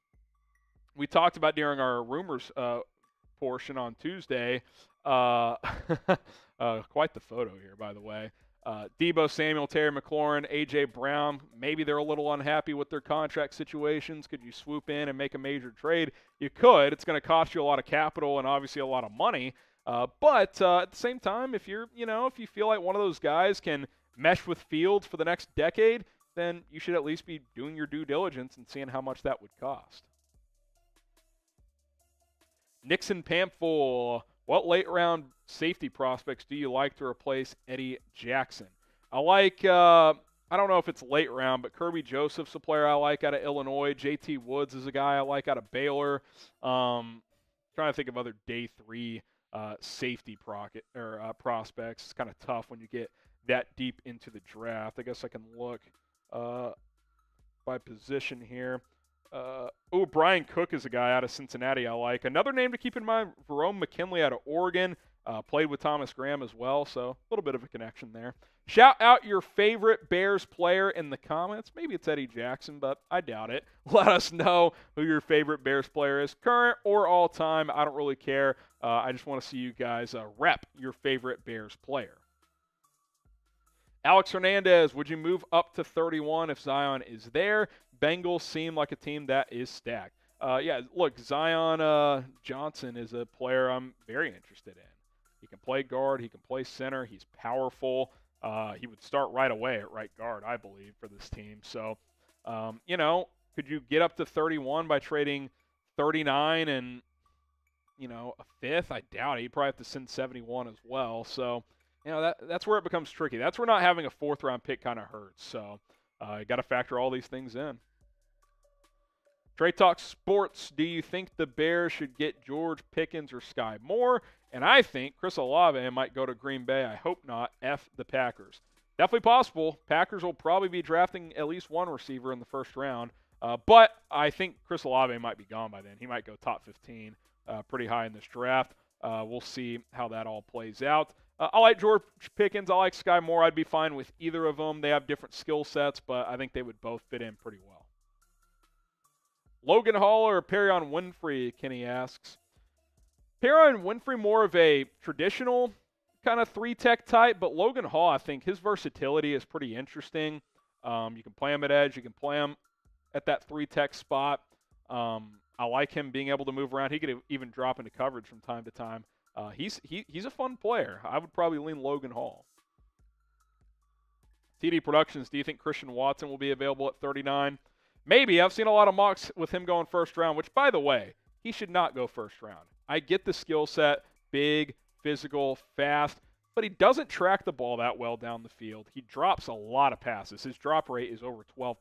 A: we talked about during our rumors uh, portion on Tuesday. Uh, (laughs) uh, quite the photo here, by the way. Uh, Deebo Samuel, Terry McLaurin, A.J. Brown, maybe they're a little unhappy with their contract situations. Could you swoop in and make a major trade? You could. It's going to cost you a lot of capital and obviously a lot of money. Uh, but uh, at the same time, if you're, you know, if you feel like one of those guys can mesh with Fields for the next decade, then you should at least be doing your due diligence and seeing how much that would cost. Nixon Pamphel, what late round safety prospects do you like to replace Eddie Jackson? I like, uh, I don't know if it's late round, but Kerby Joseph's a player I like out of Illinois. JT Woods is a guy I like out of Baylor. Um, trying to think of other day three uh, safety procket, or, uh, prospects. It's kind of tough when you get that deep into the draft. I guess I can look uh, by position here. Uh, oh, Bryan Cook is a guy out of Cincinnati I like. Another name to keep in mind, Verone McKinley out of Oregon. Uh, played with Thomas Graham as well, so a little bit of a connection there. Shout out your favorite Bears player in the comments. Maybe it's Eddie Jackson, but I doubt it. (laughs) Let us know who your favorite Bears player is, current or all time. I don't really care. Uh, I just want to see you guys uh, rep your favorite Bears player. Alex Hernandez, would you move up to 31 if Zion is there? Bengals seem like a team that is stacked. Uh, yeah, look, Zion uh, Johnson is a player I'm very interested in. He can play guard, he can play center, he's powerful. Uh, he would start right away at right guard, I believe, for this team. So, um, you know, could you get up to 31 by trading 39 and, you know, a fifth? I doubt it. You'd probably have to send 71 as well. So, you know, that, that's where it becomes tricky. That's where not having a fourth round pick kind of hurts. So, uh, you got to factor all these things in. Trade Talk Sports, do you think the Bears should get George Pickens or Skyy Moore? And I think Chris Olave might go to Green Bay. I hope not. F the Packers. Definitely possible. Packers will probably be drafting at least one receiver in the first round. Uh, but I think Chris Olave might be gone by then. He might go top 15, uh, pretty high in this draft. Uh, we'll see how that all plays out. Uh, I like George Pickens. I like Skyy Moore. I'd be fine with either of them. They have different skill sets, but I think they would both fit in pretty well. Logan Hall or Perrion Winfrey, Kenny asks. Perrion Winfrey more of a traditional kind of three tech type, but Logan Hall, I think his versatility is pretty interesting. Um, you can play him at edge, you can play him at that three tech spot. Um, I like him being able to move around. He could even drop into coverage from time to time. Uh, he's he, he's a fun player. I would probably lean Logan Hall. TD Productions, do you think Christian Watson will be available at 39? Maybe. I've seen a lot of mocks with him going first round, which, by the way, he should not go first round. I get the skill set, big, physical, fast, but he doesn't track the ball that well down the field. He drops a lot of passes. His drop rate is over 12%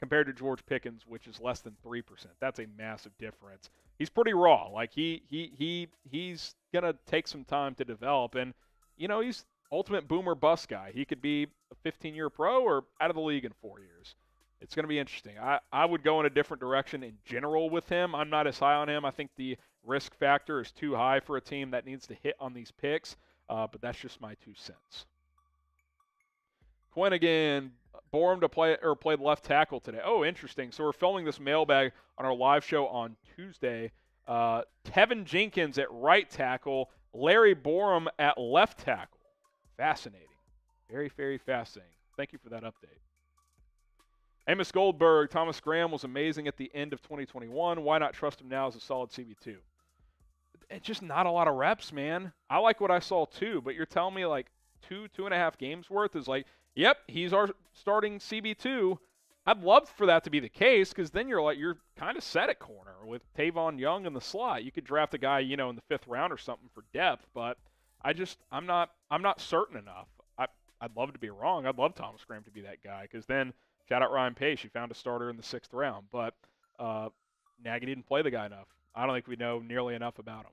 A: compared to George Pickens, which is less than 3%. That's a massive difference. He's pretty raw. Like he he he he's going to take some time to develop and you know, he's ultimate boomer bust guy. He could be a 15-year pro or out of the league in 4 years it's going to be interesting. I, I would go in a different direction in general with him. I'm not as high on him. I think the risk factor is too high for a team that needs to hit on these picks, uh, but that's just my two cents. Quinn again, Borom to play or played left tackle today. Oh, interesting. So we're filming this mailbag on our live show on Tuesday. Uh, Teven Jenkins at right tackle, Larry Borom at left tackle. Fascinating. Very, very fascinating. Thank you for that update. Amos Goldberg, Thomas Graham was amazing at the end of 2021. Why not trust him now as a solid CB2? It's eh, just not a lot of reps, man. I like what I saw too, but you're telling me like two, two and a half games worth is like, yep, he's our starting CB2. I'd love for that to be the case because then you're like you're kind of set at corner with Tavon Young in the slot. You could draft a guy, you know, in the fifth round or something for depth, but I just I'm not I'm not certain enough. I I'd love to be wrong. I'd love Thomas Graham to be that guy because then Shout out Ryan Pace. He found a starter in the sixth round, but uh, Nagy didn't play the guy enough. I don't think we know nearly enough about him.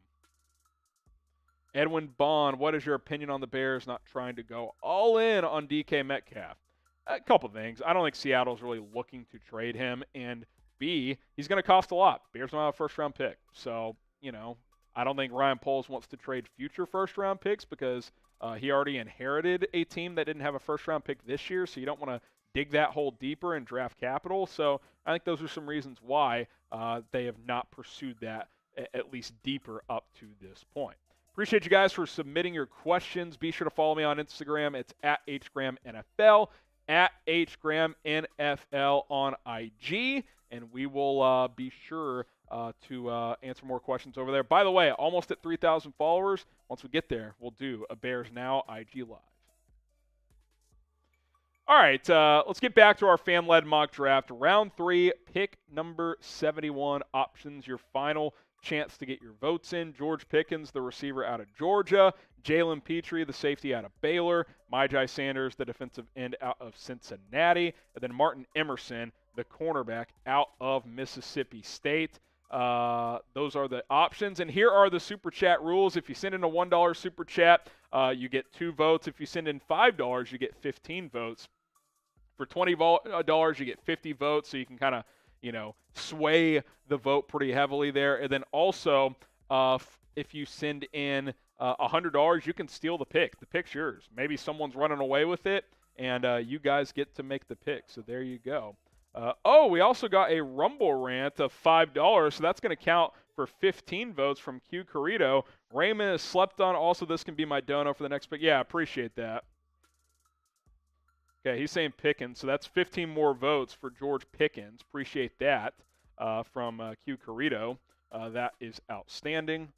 A: Edwin Bond, what is your opinion on the Bears not trying to go all in on DK Metcalf? A couple things. I don't think Seattle's really looking to trade him, and B, he's going to cost a lot. Bears don't have a first round pick, so you know I don't think Ryan Poles wants to trade future first round picks because uh, he already inherited a team that didn't have a first round pick this year, so you don't want to dig that hole deeper and draft capital. So I think those are some reasons why uh, they have not pursued that at least deeper up to this point. Appreciate you guys for submitting your questions. Be sure to follow me on Instagram. It's at HGramNFL, at HGramNFL on IG, and we will uh, be sure uh, to uh, answer more questions over there. By the way, almost at 3,000 followers. Once we get there, we'll do a Bears Now IG Live. All right, uh, let's get back to our fan led mock draft. Round three, pick number 71 options, your final chance to get your votes in. George Pickens, the receiver out of Georgia. Jalen Pitre, the safety out of Baylor. Myjai Sanders, the defensive end out of Cincinnati. And then Martin Emerson, the cornerback out of Mississippi State. Uh, those are the options. And here are the super chat rules. If you send in a $1 super chat, uh, you get two votes. If you send in $5, you get 15 votes. For twenty uh, dollars, you get fifty votes, so you can kind of you know sway the vote pretty heavily there. And then also, uh, if you send in uh, hundred dollars, you can steal the pick. The pick's yours. Maybe someone's running away with it, and uh, you guys get to make the pick. So there you go. Uh, oh, we also got a Rumble rant of five dollars, so that's going to count for 15 votes from Q Carrito. Raymond has slept on. Also, this can be my dono for the next pick. Yeah, I appreciate that. Okay, he's saying Pickens, so that's 15 more votes for George Pickens. Appreciate that uh, from uh, Q Carrito. Uh, that is outstanding.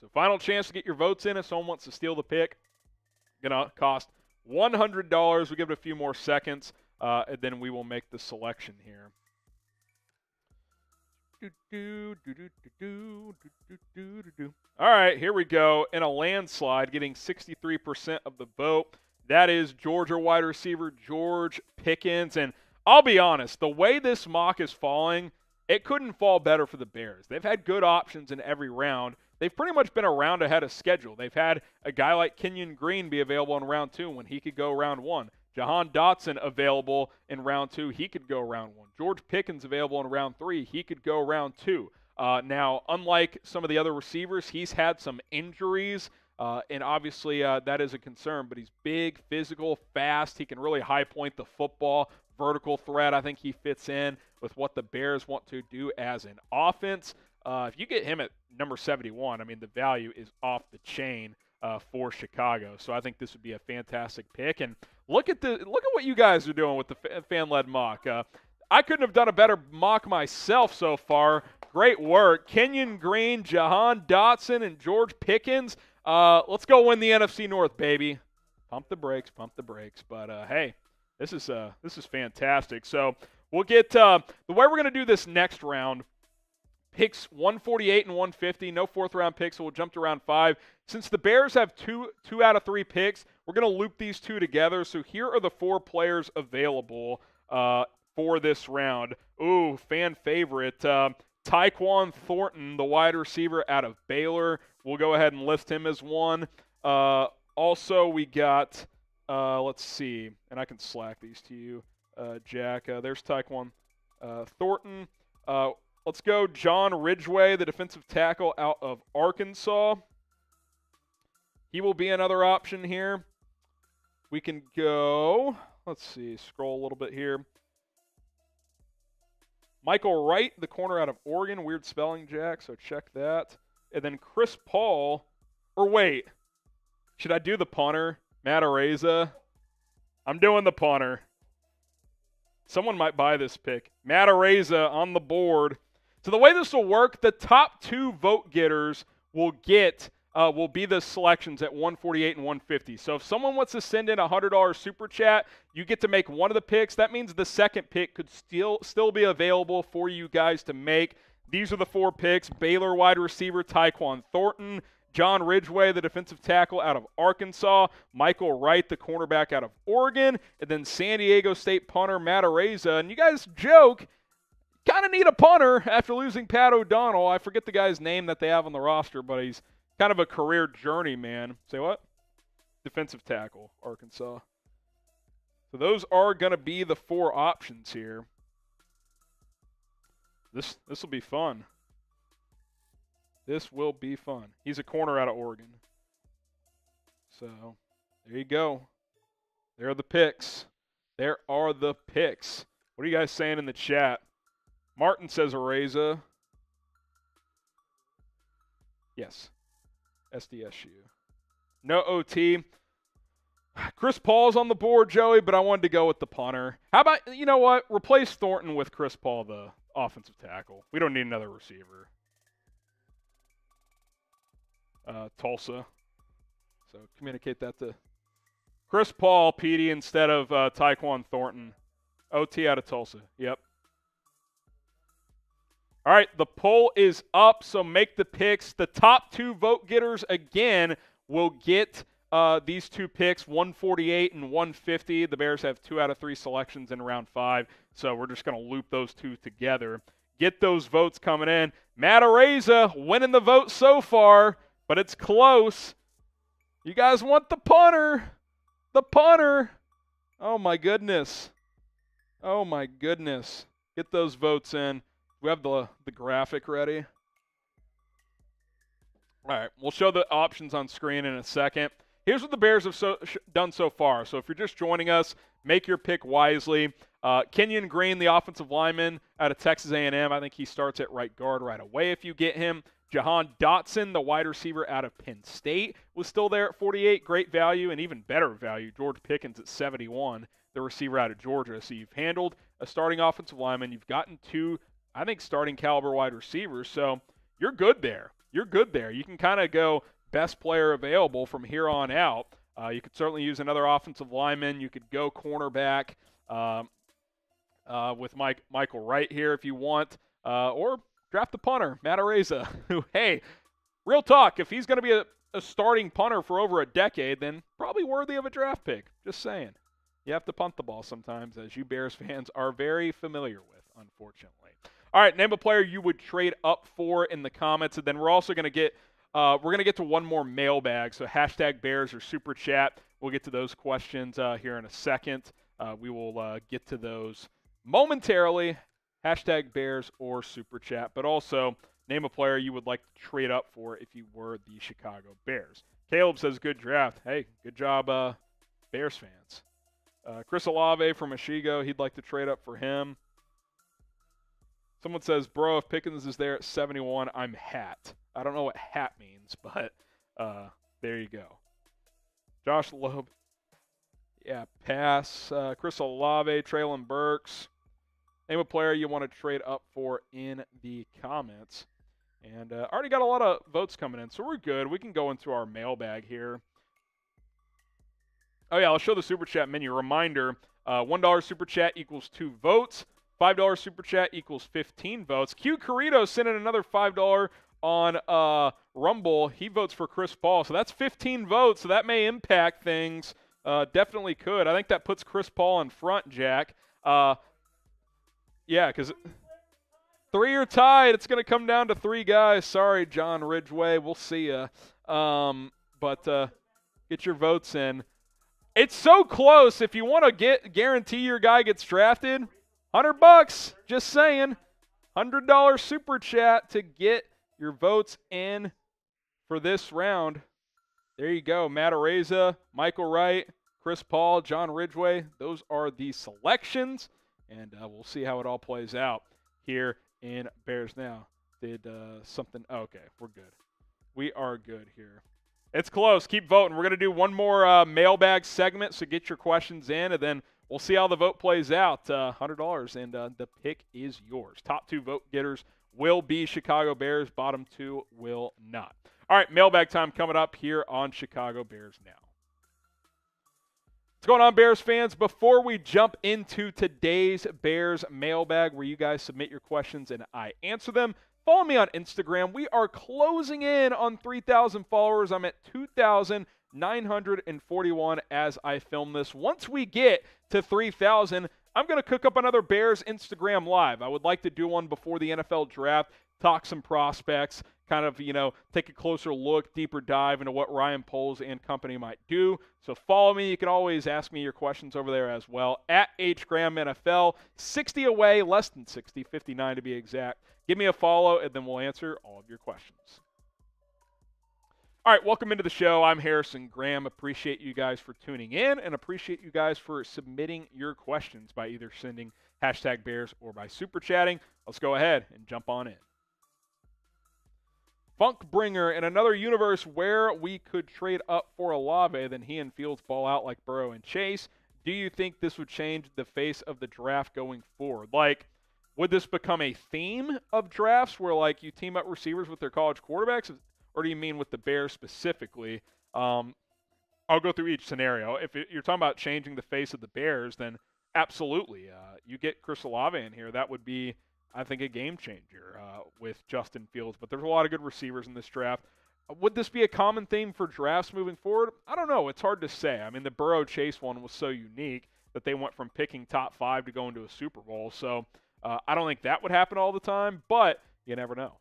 A: So final chance to get your votes in if someone wants to steal the pick. Gonna cost $100. We give it a few more seconds, uh, and then we will make the selection here. All right, here we go. In a landslide, getting 63% of the vote. That is Georgia wide receiver George Pickens. And I'll be honest, the way this mock is falling, it couldn't fall better for the Bears. They've had good options in every round. They've pretty much been around ahead of schedule. They've had a guy like Kenyon Green be available in round two when he could go round one. Jahan Dotson available in round two. He could go round one. George Pickens available in round three. He could go round two. Uh, now, unlike some of the other receivers, he's had some injuries, uh, and obviously uh, that is a concern. But he's big, physical, fast. He can really high point the football, vertical threat. I think he fits in with what the Bears want to do as an offense. Uh, if you get him at number 71, I mean the value is off the chain uh, for Chicago. So I think this would be a fantastic pick. And look at the look at what you guys are doing with the fan led mock. Uh, I couldn't have done a better mock myself so far. Great work, Kenyon Green, Jahan Dotson, and George Pickens. Uh, let's go win the NFC North, baby. Pump the brakes, pump the brakes. But uh, hey, this is uh, this is fantastic. So we'll get uh, the way we're to do this next round picks 148 and 150. No fourth round picks, so we'll jump to round five. Since the Bears have two two out of three picks, we're going to loop these two together. So here are the four players available uh, for this round. Ooh, fan favorite. Uh, Tyquan Thornton, the wide receiver out of Baylor. We'll go ahead and list him as one. Uh, also, we got, uh, let's see, and I can slack these to you, uh, Jack. Uh, there's Tyquan uh, Thornton. Let's go John Ridgeway, the defensive tackle out of Arkansas. He will be another option here. We can go, let's see, scroll a little bit here. Mykael Wright, the corner out of Oregon. Weird spelling, Jack, so check that. And then Chris Paul, or wait, should I do the punter? Matt Araiza? I'm doing the punter. Someone might buy this pick. Matt Araiza on the board. So the way this will work, the top two vote getters will get uh, will be the selections at 148 and 150. So if someone wants to send in a hundred dollar super chat, you get to make one of the picks. That means the second pick could still still be available for you guys to make. These are the four picks: Baylor wide receiver Tyquan Thornton, John Ridgeway, the defensive tackle out of Arkansas, Mykael Wright, the cornerback out of Oregon, and then San Diego State punter Matt Araiza. And you guys joke kind of need a punter after losing Pat O'Donnell. I forget the guy's name that they have on the roster, but he's kind of a career journeyman. Say what? Defensive tackle, Arkansas. So those are going to be the four options here. This this will be fun. This will be fun. He's a corner out of Oregon. So there you go. There are the picks. There are the picks. What are you guys saying in the chat? Martin says Araiza. Yes. SDSU. No OT. Chris Paul's on the board, Joey, but I wanted to go with the punter. How about, you know what? Replace Thornton with Chris Paul, the offensive tackle. We don't need another receiver. Uh, Tulsa. So communicate that to Chris Paul, PD, instead of uh, Tyquan Thornton. OT out of Tulsa. Yep. All right, the poll is up, so make the picks. The top two vote getters again will get uh, these two picks 148 and 150. The Bears have two out of three selections in round five, so we're just going to loop those two together. Get those votes coming in. Matt Araiza winning the vote so far, but it's close. You guys want the punter? The punter. Oh my goodness. Oh my goodness. Get those votes in we have the, the graphic ready? All right, we'll show the options on screen in a second. Here's what the Bears have so, done so far. So if you're just joining us, make your pick wisely. Uh, Kenyon Green, the offensive lineman out of Texas A&M, I think he starts at right guard right away if you get him. Jahan Dotson, the wide receiver out of Penn State, was still there at 48. Great value and even better value. George Pickens at 71, the receiver out of Georgia. So you've handled a starting offensive lineman. You've gotten two, I think, starting caliber wide receivers. So you're good there. You're good there. You can kind of go best player available from here on out. Uh, you could certainly use another offensive lineman. You could go cornerback um, uh, with Mike Mykael Wright here if you want, uh, or draft the punter Matt Araiza. (laughs) Who, hey, real talk, if he's going to be a, a starting punter for over a decade, then probably worthy of a draft pick. Just saying. You have to punt the ball sometimes, as you Bears (laughs) fans are very familiar with, unfortunately. All right, name a player you would trade up for in the comments, and then we're also going to get uh, we're going to get to one more mailbag. So hashtag Bears or Super Chat. We'll get to those questions uh, here in a second. Uh, we will uh, get to those momentarily. Hashtag Bears or Super Chat. But also, name a player you would like to trade up for if you were the Chicago Bears. Caleb says, good draft. Hey, good job, uh, Bears fans. Uh, Chris Olave from Ashigo, he'd like to trade up for him. Someone says, bro, if Pickens is there at 71, I'm hat. I don't know what hat means, (laughs) but uh, there you go. Josh Loeb. Yeah, pass. Uh, Chris Olave, Treylon Burks. Name a player you want to trade up for in the comments. And uh, already got a lot of votes coming in, so we're good. We can go into our mailbag here. Oh, yeah, I'll show the Super Chat menu. Reminder uh, $1 Super Chat equals two votes. $5 Super Chat equals 15 votes. Q Carrito sent in another $5 on uh, Rumble, he votes for Chris Paul. So that's 15 votes. So that may impact things. Uh, definitely could. I think that puts Chris Paul in front, Jack. Uh, yeah, because three are tied. It's going to come down to three guys. Sorry, John Ridgeway. We'll see you. Um, but uh, get your votes in. It's so close. If you want to get guarantee your guy gets drafted, hundred bucks. Just saying, hundred dollar super chat to get your votes in for this round. There you go. Matt Araiza, Mykael Wright, Chris Paul, John Ridgeway. Those are the selections, and uh, we'll see how it all plays out here in Bears Now. Did uh, something. Oh, okay, we're good. We are good here. It's close. Keep voting. We're going to do one more uh, mailbag segment, so get your questions in, and then we'll see how the vote plays out. Uh, $100, and uh, the pick is yours. Top two vote getters will be Chicago Bears. Bottom two will not. All right, mailbag time coming up here on Chicago Bears Now. What's going on, Bears fans? Before we jump into today's Bears mailbag, where you guys submit your questions and I answer them, follow me on Instagram. We are closing in on 3,000 followers. I'm at 2,941 as I film this. Once we get to 3,000, I'm going to cook up another Bears Instagram Live. I would like to do one before the NFL draft, talk some prospects, kind of, you know, take a closer look, deeper dive into what Ryan Poles and company might do. So follow me. You can always ask me your questions over there as well. At H Graham NFL, 60 away, less than 60, 59 to be exact. Give me a follow, and then we'll answer all of your questions. All right, welcome into the show. I'm Harrison Graham. Appreciate you guys for tuning in and appreciate you guys for submitting your questions by either sending hashtag Bears or by super chatting. Let's go ahead and jump on in. Funkbringer in another universe where we could trade up for Olave, then he and Fields fall out like Burrow and Chase. Do you think this would change the face of the draft going forward? Like, would this become a theme of drafts where like you team up receivers with their college quarterbacks? Or do you mean with the Bears specifically? Um, I'll go through each scenario. If you're talking about changing the face of the Bears, then absolutely. Uh, you get Chris Olave in here. That would be, I think, a game changer uh, with Justin Fields. But there's a lot of good receivers in this draft. Uh, would this be a common theme for drafts moving forward? I don't know. It's hard to say. I mean, the Burrow Chase one was so unique that they went from picking top five to going to a Super Bowl. So uh, I don't think that would happen all the time, but you never know.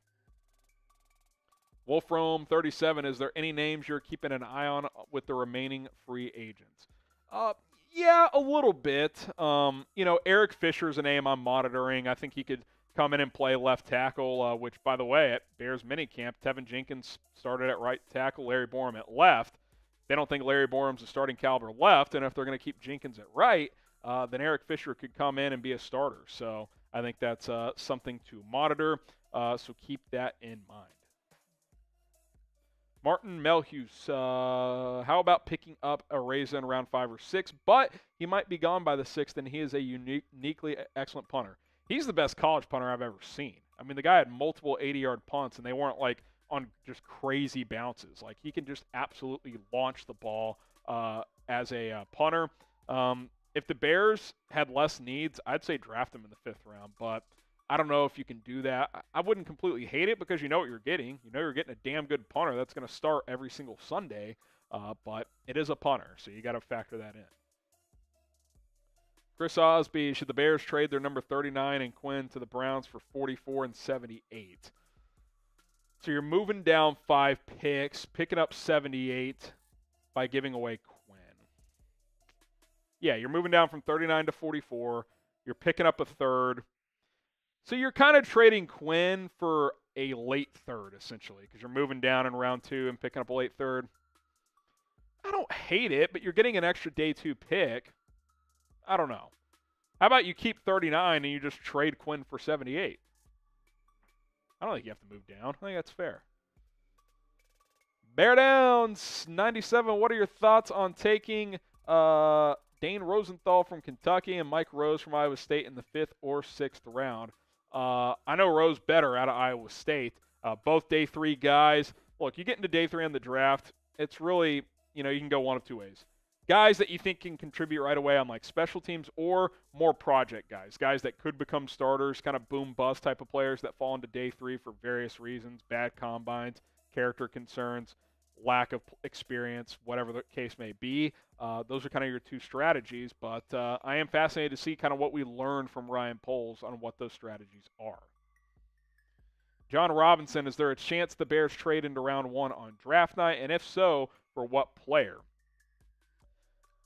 A: Wolfram 37, is there any names you're keeping an eye on with the remaining free agents? Uh, yeah, a little bit. Um, you know, Eric Fisher's a name I'm monitoring. I think he could come in and play left tackle, uh, which, by the way, at Bears minicamp, Teven Jenkins started at right tackle, Larry Borom at left. They don't think Larry Borom's a starting caliber left, and if they're going to keep Jenkins at right, uh, then Eric Fisher could come in and be a starter. So I think that's uh, something to monitor. Uh, so keep that in mind. Martin Melhuse, uh, how about picking up Araiza in round five or six? But he might be gone by the sixth, and he is a unique, uniquely excellent punter. He's the best college punter I've ever seen. I mean, the guy had multiple 80 yard punts, and they weren't like on just crazy bounces. Like, he can just absolutely launch the ball uh, as a uh, punter. Um, if the Bears had less needs, I'd say draft him in the fifth round, but I don't know if you can do that. I wouldn't completely hate it because you know what you're getting. You know you're getting a damn good punter that's going to start every single Sunday, uh, but it is a punter, so you got to factor that in. Chris Osby, should the Bears trade their number 39 and Quinn to the Browns for 44 and 78? So you're moving down five picks, picking up 78 by giving away Quinn. Yeah, you're moving down from 39 to 44. You're picking up a third. So you're kind of trading Quinn for a late third, essentially, because you're moving down in round two and picking up a late third. I don't hate it, but you're getting an extra day two pick. I don't know. How about you keep 39 and you just trade Quinn for 78? I don't think you have to move down. I think that's fair. Bear Downs 97. What are your thoughts on taking uh, Dare Rosenthal from Kentucky and Mike Rose from Iowa State in the fifth or sixth round? Uh, I know Rose better out of Iowa State. Uh, both day three guys. Look, you get into day three on the draft, it's really, you know, you can go one of two ways. Guys that you think can contribute right away on like special teams or more project guys. Guys that could become starters, kind of boom bust type of players that fall into day three for various reasons bad combines, character concerns lack of experience, whatever the case may be. Uh, those are kind of your two strategies, but uh, I am fascinated to see kind of what we learned from Ryan Poles on what those strategies are. John Robinson, is there a chance the Bears trade into round one on draft night? And if so, for what player?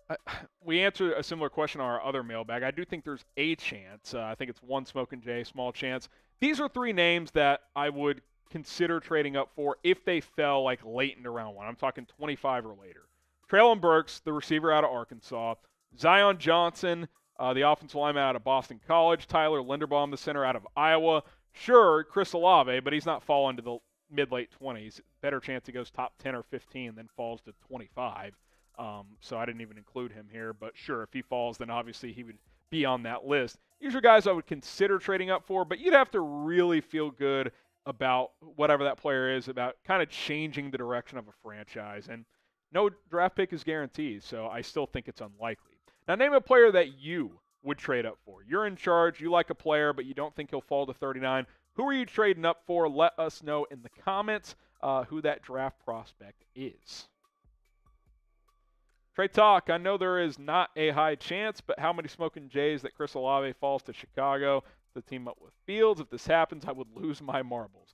A: (sighs) we answered a similar question on our other mailbag. I do think there's a chance. Uh, I think it's one Smoking J, small chance. These are three names that I would consider trading up for if they fell like late into round one. I'm talking 25 or later. Treylon Burks, the receiver out of Arkansas. Zion Johnson, uh, the offensive lineman out of Boston College. Tyler Linderbaum, the center out of Iowa. Sure, Chris Olave, but he's not falling to the mid late 20s. Better chance he goes top 10 or 15 than falls to 25. Um, so I didn't even include him here. But sure, if he falls, then obviously he would be on that list. These are guys I would consider trading up for, but you'd have to really feel good about whatever that player is, about kind of changing the direction of a franchise. And no draft pick is guaranteed, so I still think it's unlikely. Now, name a player that you would trade up for. You're in charge, you like a player, but you don't think he'll fall to 39. Who are you trading up for? Let us know in the comments uh, who that draft prospect is. Trade Talk, I know there is not a high chance, but how many smoking Jays that Chris Olave falls to Chicago? To team up with Fields. If this happens, I would lose my marbles.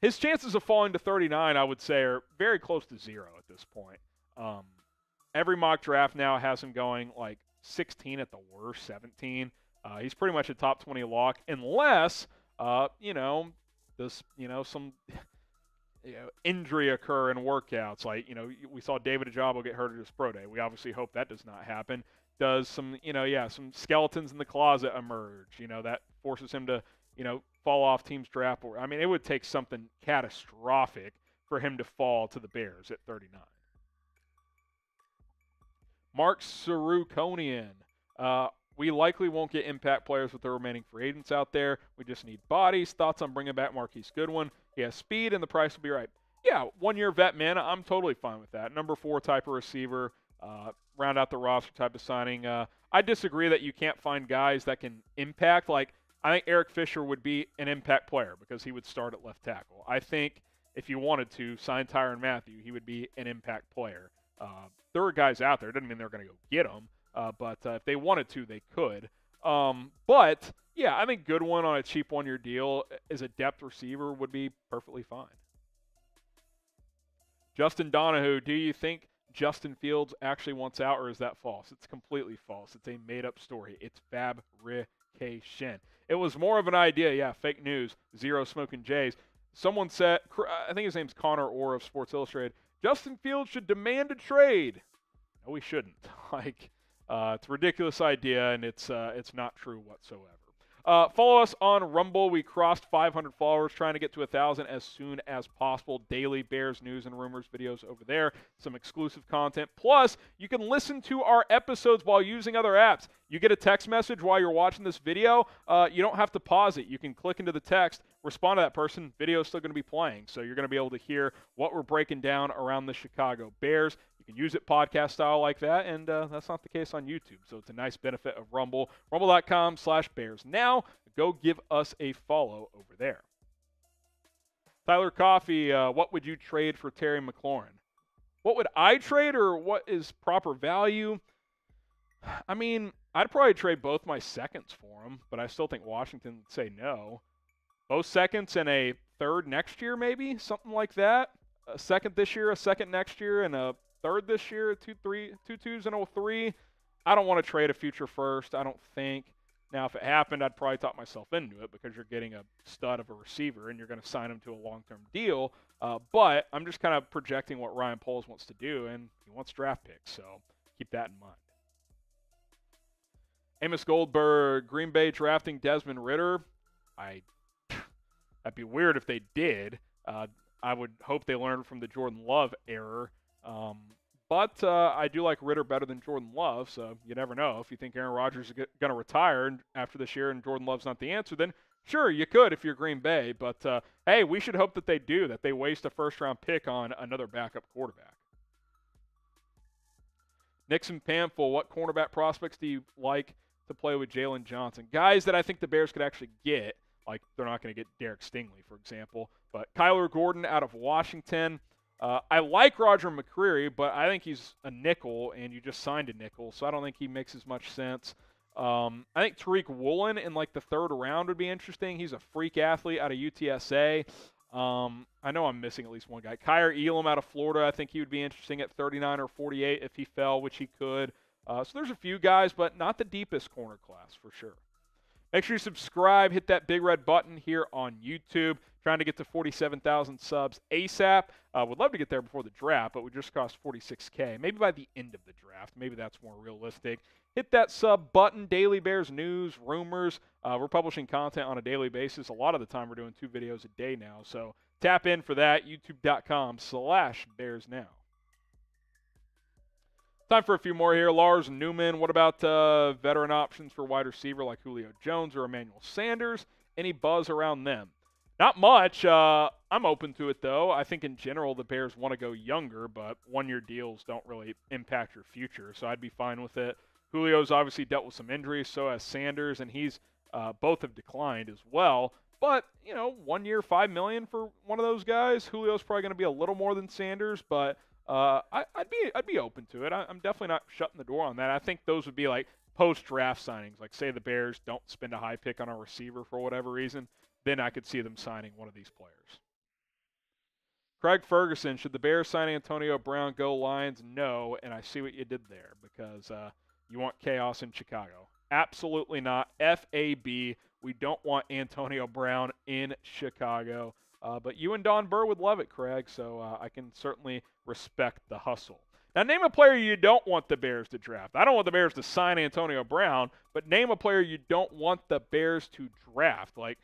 A: His chances of falling to 39, I would say, are very close to zero at this point. Um, every mock draft now has him going like 16 at the worst, 17. Uh, he's pretty much a top 20 lock, unless uh, you know, this you know some (laughs) you know, injury occur in workouts. Like you know, we saw David Ojabo get hurt at his pro day. We obviously hope that does not happen does some, you know, yeah, some skeletons in the closet emerge, you know, that forces him to, you know, fall off team's draft board. I mean, it would take something catastrophic for him to fall to the Bears at 39. Mark Sarukonian. Uh, we likely won't get impact players with the remaining free agents out there. We just need bodies. Thoughts on bringing back Marquise Goodwin? He has speed, and the price will be right. Yeah, one year vet man. I'm totally fine with that. Number four type of receiver. Uh, round out the roster type of signing. Uh, I disagree that you can't find guys that can impact. Like I think Eric Fisher would be an impact player because he would start at left tackle. I think if you wanted to sign Tyrann Mathieu, he would be an impact player. Uh, there are guys out there. It doesn't mean they're going to go get them, uh, but uh, if they wanted to, they could. Um, but yeah, I think Goodwin on a cheap one-year deal as a depth receiver would be perfectly fine. Justin Donahue, do you think Justin Fields actually wants out, or is that false? It's completely false. It's a made up story. It's fabrication. It was more of an idea. Yeah, fake news. Zero smoking Jays. Someone said, I think his name's Connor Orr of Sports Illustrated. Justin Fields should demand a trade. No, we shouldn't. (laughs) like, uh, it's a ridiculous idea, and it's uh, it's not true whatsoever. Uh, follow us on Rumble. We crossed 500 followers, trying to get to 1,000 as soon as possible. Daily Bears news and rumors videos over there, some exclusive content. Plus, you can listen to our episodes while using other apps. You get a text message while you're watching this video. Uh, you don't have to pause it. You can click into the text, respond to that person. Video is still going to be playing, so you're going to be able to hear what we're breaking down around the Chicago Bears. Can use it podcast style like that, and uh, that's not the case on YouTube. So it's a nice benefit of Rumble. Rumble.com slash Bears. Now, go give us a follow over there. Tyler Coffee, uh, what would you trade for Terry McLaurin? What would I trade, or what is proper value? I mean, I'd probably trade both my seconds for him, but I still think Washington would say no. Both seconds and a third next year, maybe something like that. A second this year, a second next year, and a third this year. Two, three, two twos and a three. I don't want to trade a future first. I don't think. Now, if it happened, I'd probably talk myself into it because you're getting a stud of a receiver and you're going to sign him to a long-term deal. Uh, but I'm just kind of projecting what Ryan Poles wants to do, and he wants draft picks, so keep that in mind. Amos Goldberg, Green Bay drafting Desmond Ridder. I that'd be weird if they did. Uh, I would hope they learned from the Jordan Love error. Um, but uh, I do like Ridder better than Jordan Love, so you never know. If you think Aaron Rodgers is going to retire after this year and Jordan Love's not the answer, then sure, you could if you're Green Bay. But uh, hey, we should hope that they do, that they waste a first round pick on another backup quarterback. Nixon Pamphil, what cornerback prospects do you like to play with Jaylon Johnson. Guys that I think the Bears could actually get, like they're not going to get Derek Stingley, for example, but Kyler Gordon out of Washington. Uh, I like Roger McCreary, but I think he's a nickel, and you just signed a nickel, so I don't think he makes as much sense. Um, I think Tariq Woolen in like the third round would be interesting. He's a freak athlete out of UTSA. Um, I know I'm missing at least one guy. Kaiir Elam out of Florida. I think he would be interesting at 39 or 48 if he fell, which he could. Uh, so there's a few guys, but not the deepest corner class for sure. Make sure you subscribe, hit that big red button here on YouTube. Trying to get to 47,000 subs ASAP. Uh, would love to get there before the draft, but we just cost 46K. Maybe by the end of the draft. Maybe that's more realistic. Hit that sub button. Daily Bears news, rumors. Uh, we're publishing content on a daily basis. A lot of the time, we're doing two videos a day now. So tap in for that. YouTube.com slash Bears Now. Time for a few more here. Lars Newman. What about uh, veteran options for wide receiver like Julio Jones or Emmanuel Sanders? Any buzz around them? Not much. Uh, I'm open to it, though. I think in general the Bears want to go younger, but one year deals don't really impact your future, so I'd be fine with it. Julio's obviously dealt with some injuries, so has Sanders, and he's uh, both have declined as well. But you know, one year, five million for one of those guys. Julio's probably going to be a little more than Sanders, but uh, I, would be I'd be open to it. I, am definitely not shutting the door on that. I think those would be like post draft signings. Like say the Bears don't spend a high pick on a receiver for whatever reason, then I could see them signing one of these players. Craig Ferguson, should the Bears sign Antonio Brown? Go Lions? No, and I see what you did there because uh, you want chaos in Chicago. Absolutely not. FAB. We don't want Antonio Brown in Chicago. Uh, but you and Don Burr would love it, Craig, so uh, I can certainly respect the hustle. Now, name a player you don't want the Bears to draft. I don't want the Bears to sign Antonio Brown, but name a player you don't want the Bears to draft. Like,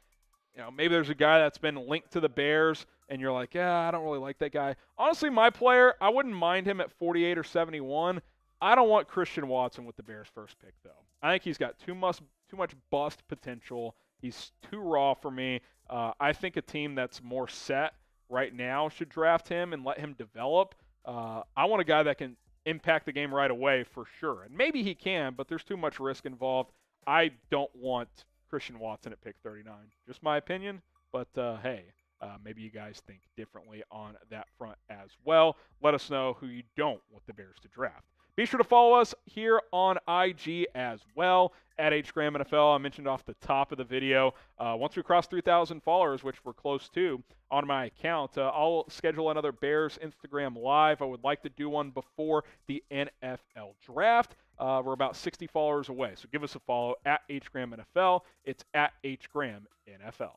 A: you know, maybe there's a guy that's been linked to the Bears, and you're like, yeah, I don't really like that guy. Honestly, my player, I wouldn't mind him at 48 or 71. I don't want Christian Watson with the Bears' first pick, though. I think he's got too much too much bust potential. He's too raw for me. Uh, I think a team that's more set right now should draft him and let him develop. Uh, I want a guy that can impact the game right away for sure. And maybe he can, but there's too much risk involved. I don't want Christian Watson at pick 39. Just my opinion, but uh, hey, uh, maybe you guys think differently on that front as well. Let us know who you don't want the Bears to draft. Be sure to follow us here on IG as well at HGram NFL. I mentioned off the top of the video. Uh, once we cross 3,000 followers, which we're close to on my account, uh, I'll schedule another Bears Instagram live. I would like to do one before the NFL draft. Uh, we're about 60 followers away, so give us a follow at HGram NFL. It's at HGram NFL.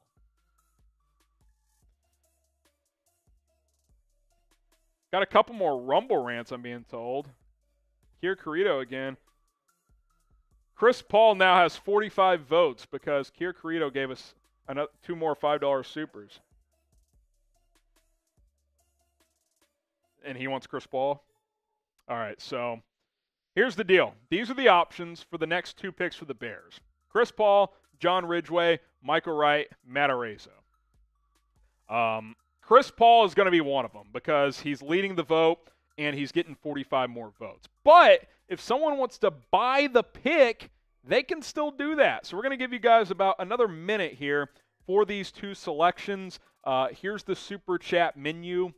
A: Got a couple more Rumble rants, I'm being told. Here, Carito again. Chris Paul now has 45 votes because Kier Carito gave us another, two more $5 supers. And he wants Chris Paul. All right, so here's the deal. These are the options for the next two picks for the Bears. Chris Paul, John Ridgeway, Mykael Wright, Matt. Um, Chris Paul is going to be one of them because he's leading the vote and he's getting 45 more votes. But if someone wants to buy the pick, they can still do that. So we're going to give you guys about another minute here for these two selections. Uh, here's the super chat menu,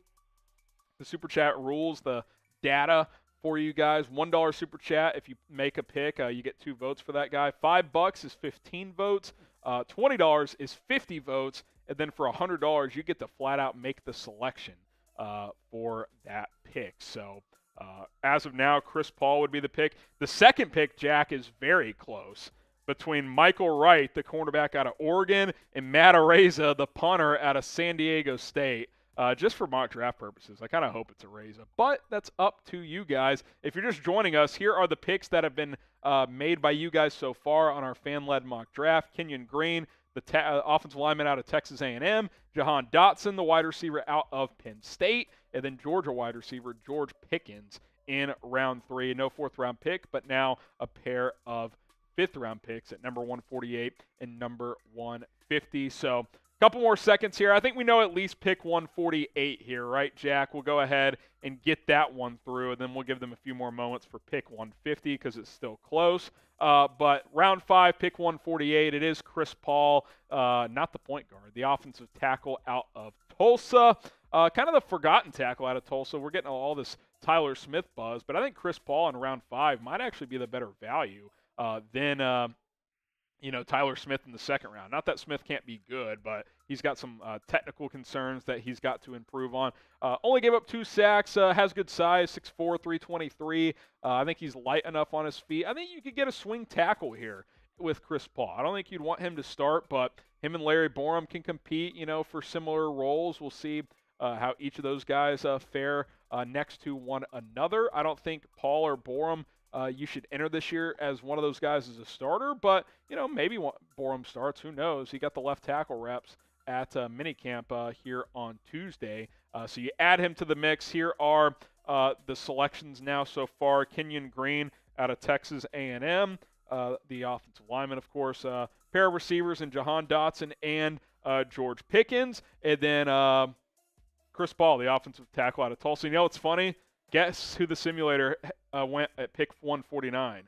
A: the super chat rules, the data for you guys. One dollar super chat if you make a pick, uh, you get two votes for that guy. Five bucks is 15 votes. Uh, Twenty dollars is 50 votes, and then for hundred dollars you get to flat out make the selection uh, for that pick. So uh, as of now, Chris Paul would be the pick. The second pick, Jack, is very close between Mykael Wright, the cornerback out of Oregon, and Matt Araiza, the punter out of San Diego State. Uh, just for mock draft purposes, I kind of hope it's Araiza, but that's up to you guys. If you're just joining us, here are the picks that have been uh, made by you guys so far on our fan-led mock draft. Kenyon Green, the uh, offensive lineman out of Texas A&M, Jahan Dotson, the wide receiver out of Penn State, and then Georgia wide receiver George Pickens in round three. No fourth round pick, but now a pair of fifth round picks at number 148 and number 150. So a couple more seconds here. I think we know at least pick 148 here, right, Jack? We'll go ahead and get that one through, and then we'll give them a few more moments for pick 150 because it's still close. Uh, but round five, pick 148, it is Chris Paul, uh, not the point guard, the offensive tackle out of Tulsa. Uh, kind of the forgotten tackle out of Tulsa. We're getting all this Tyler Smith buzz, but I think Chris Paul in round five might actually be the better value uh, than uh, you know Tyler Smith in the second round. Not that Smith can't be good, but he's got some uh, technical concerns that he's got to improve on. Uh, only gave up two sacks. Uh, has good size, 6'4", 323. I think he's light enough on his feet. I think you could get a swing tackle here with Chris Paul. I don't think you'd want him to start, but him and Larry Borom can compete, you know, for similar roles. We'll see uh, how each of those guys uh, fare uh, next to one another. I don't think Paul or Borom uh, you should enter this year as one of those guys as a starter, but you know maybe Borom starts. Who knows? He got the left tackle reps at uh, minicamp uh, here on Tuesday, uh, so you add him to the mix. Here are the selections now so far: Kenyon Green out of Texas A&M, the offensive lineman, of course, pair of receivers in Jahan Dotson and George Pickens, and then Chris Paul, the offensive tackle out of Tulsa. You know what's funny? Guess who the simulator uh, went at pick 149?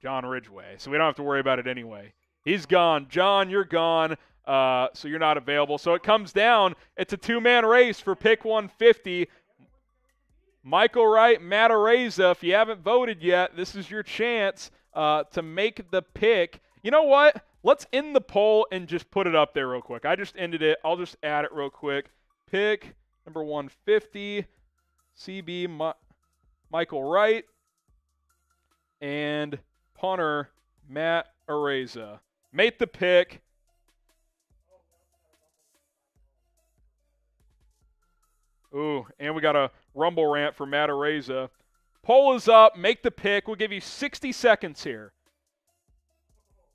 A: John Ridgeway. So we don't have to worry about it anyway. He's gone. John, you're gone. Uh, so you're not available. So it comes down. It's a two man race for pick 150. Mykael Wright, Matt Araiza. If you haven't voted yet, this is your chance uh, to make the pick. You know what? Let's end the poll and just put it up there real quick. I just ended it. I'll just add it real quick. Pick number 150, CB Ma- Mykael Wright, and punter Matt Araiza. Make the pick. Ooh, and we got a rumble rant for Matt. Poll is up. Make the pick. We'll give you 60 seconds here.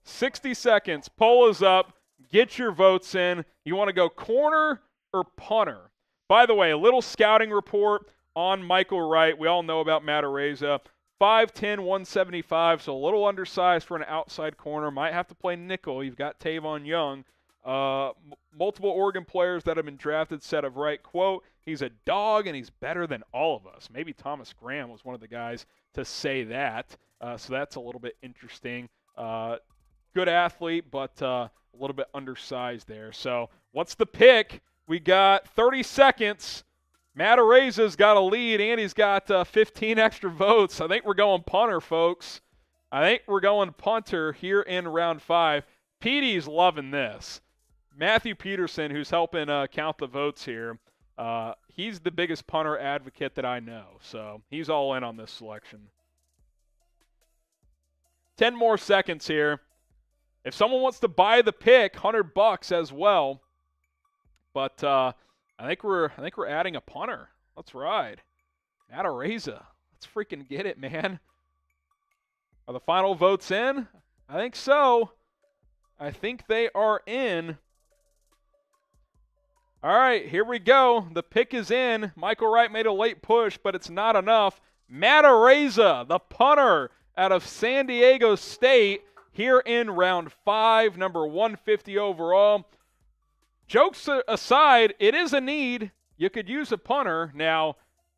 A: 60 seconds. Poll is up. Get your votes in. You want to go corner or punter? By the way, a little scouting report on Mykael Wright. We all know about Matt Araiza. 5'10, 175, so a little undersized for an outside corner. Might have to play nickel. You've got Tavon Young. Uh, m- multiple Oregon players that have been drafted said of Wright, quote, he's a dog and he's better than all of us. Maybe Thomas Graham was one of the guys to say that. Uh, so that's a little bit interesting. Uh, good athlete, but uh, a little bit undersized there. So what's the pick? We got 30 seconds. Matt Araiza's got a lead, and he's got uh, 15 (laughs) extra votes. I think we're going punter, folks. I think we're going punter here in round five. Petey's loving this. Matthew Peterson, who's helping uh, count the votes here, uh, he's the biggest punter advocate that I know. So he's all in on this selection. 10 more seconds here. If someone wants to buy the pick, 100 bucks as well. But uh, I think we're I think we're adding a punter. Let's ride. Matt Araiza. Let's freaking get it, man. Are the final votes in? I think so. I think they are in. All right, here we go. The pick is in. Mykael Wright made a late push, but it's not enough. Matt Araiza, the punter out of San Diego State, here in round five, number 150 overall. Jokes aside, it is a need. You could use a punter. Now,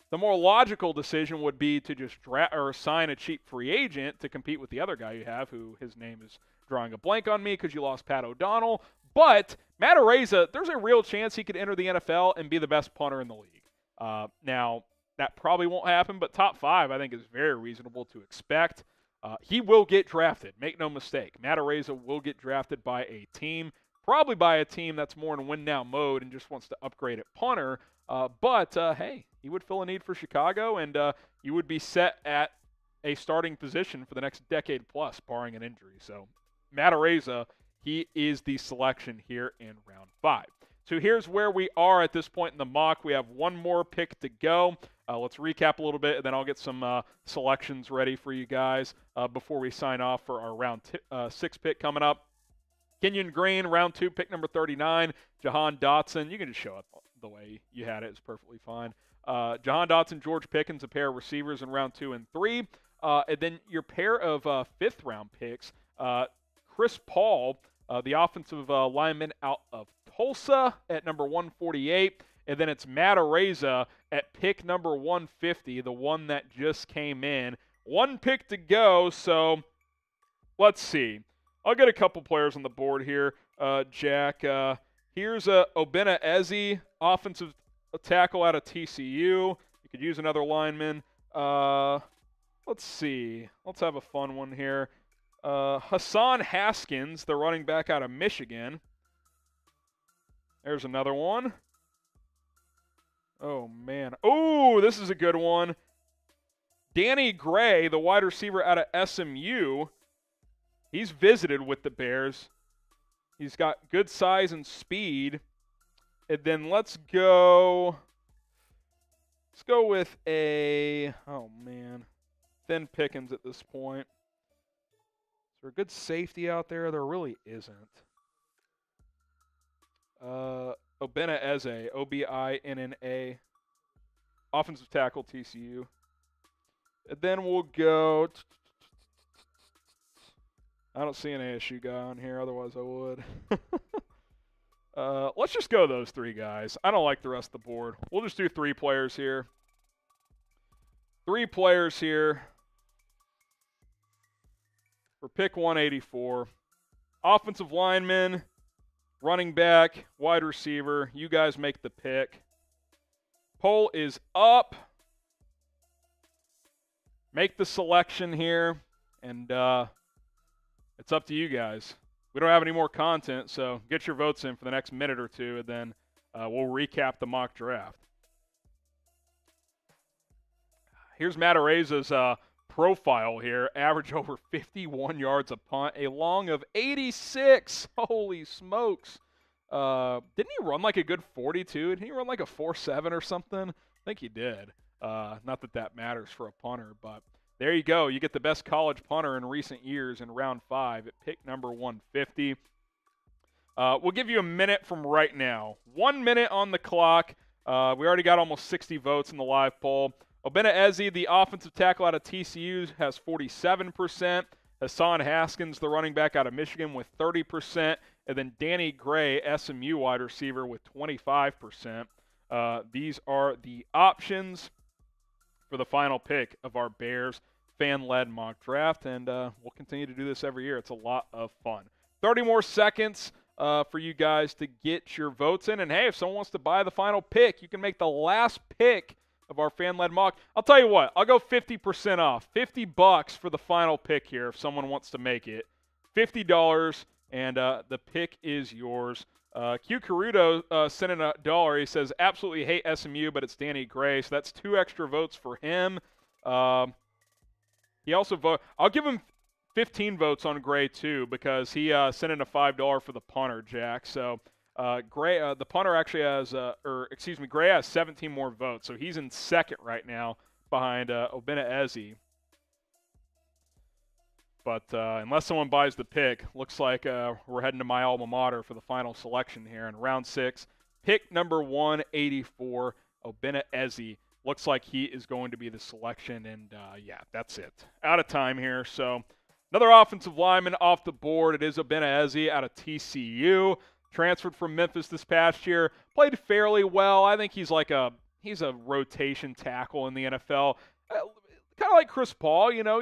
A: the more logical decision would be to just dra- or sign a cheap free agent to compete with the other guy you have, who his name is drawing a blank on me because you lost Pat O'Donnell. But Matt Araiza, there's a real chance he could enter the NFL and be the best punter in the league. Uh, now, that probably won't happen, but top five, I think, is very reasonable to expect. Uh, he will get drafted. Make no mistake. Matt Araiza will get drafted by a team, probably by a team that's more in win now mode and just wants to upgrade at punter. Uh, but uh, hey, he would fill a need for Chicago, and uh, you would be set at a starting position for the next decade plus, barring an injury. So Matt Araiza he is the selection here in round five. So here's where we are at this point in the mock. We have one more pick to go. Uh, let's recap a little bit, and then I'll get some uh, selections ready for you guys uh, before we sign off for our round t- uh, six pick coming up. Kenyon Green, round two, pick number 39. Jahan Dotson. You can just show up the way you had it. It's perfectly fine. Uh, Jahan Dotson, George Pickens, a pair of receivers in round two and three. Uh, and then your pair of fifth round picks, Chris Paul – uh, the offensive uh, lineman out of Tulsa at number 148. And then it's Matt Araiza at pick number 150, the one that just came in. One pick to go, so let's see. I'll get a couple players on the board here, uh, Jack. Uh, here's uh, Obinna Eze, offensive tackle out of TCU. You could use another lineman. Uh, let's see. Let's have a fun one here. Uh, Hassan Haskins, the running back out of Michigan. There's another one. Oh, man. Oh, this is a good one. Danny Gray, the wide receiver out of SMU. He's visited with the Bears. He's got good size and speed. And then let's go. Let's go with a. Oh, man. Thin Pickens at this point there good safety out there? There really isn't. Uh, Obinna Eze, O B I N N A, offensive tackle, TCU. And then we'll go. I don't see an ASU guy on here, otherwise I would. uh, let's just go those three guys. I don't like the rest of the board. We'll just do three players here. Three players here for pick 184. Offensive lineman, running back, wide receiver. You guys make the pick. Poll is up. Make the selection here, and uh, it's up to you guys. We don't have any more content, so get your votes in for the next minute or two, and then uh, we'll recap the mock draft. Here's Matt Araiza's uh, profile here. Average (laughs) over 51 yards a punt, a long of 86. Holy smokes. Uh, didn't he run like a good 42? Didn't he run like a 4-7 or something? I think he did. Uh, not that that matters for a punter, but there you go. You get the best college punter in recent years in round five at pick number 150. Uh, we'll give you a minute from right now. One minute on the clock. Uh, we already got almost 60 votes in the live poll. Obinna Eze, the offensive tackle out of TCU, has 47%. Hassan Haskins, the running back out of Michigan, with 30%. And then Danny Gray, SMU wide receiver, with 25%. Uh, these are the options for the final pick of our Bears fan led mock draft. And uh, we'll continue to do this every year. It's a lot of fun. 30 more seconds. Uh, for you guys to get your votes in. And hey, if someone wants to buy the final pick, you can make the last pick of our fan led mock. I'll tell you what, I'll go 50% off. 50 bucks for the final pick here if someone wants to make it. $50 and uh, the pick is yours. Uh, Q Caruto uh, sent in a dollar. He says, absolutely hate SMU, but it's Danny Gray. So that's two extra votes for him. Um, he also vote. I'll give him 15 votes on Gray too because he uh, sent in a five dollar for the punter, Jack. So uh, Gray, uh, the punter actually has, uh, or excuse me, Gray has 17 more votes, so he's in second right now behind uh, Obinna Eze. But uh, unless someone buys the pick, looks like uh, we're heading to my alma mater for the final selection here in round six. Pick number 184, Obinna Eze. Looks like he is going to be the selection. And uh, yeah, that's it. Out of time here. So another offensive lineman off the board. It is Obinna Eze out of TCU. Transferred from Memphis this past year. Played fairly well. I think he's like a he's a rotation tackle in the NFL. Uh, kind of like Chris Paul, you know,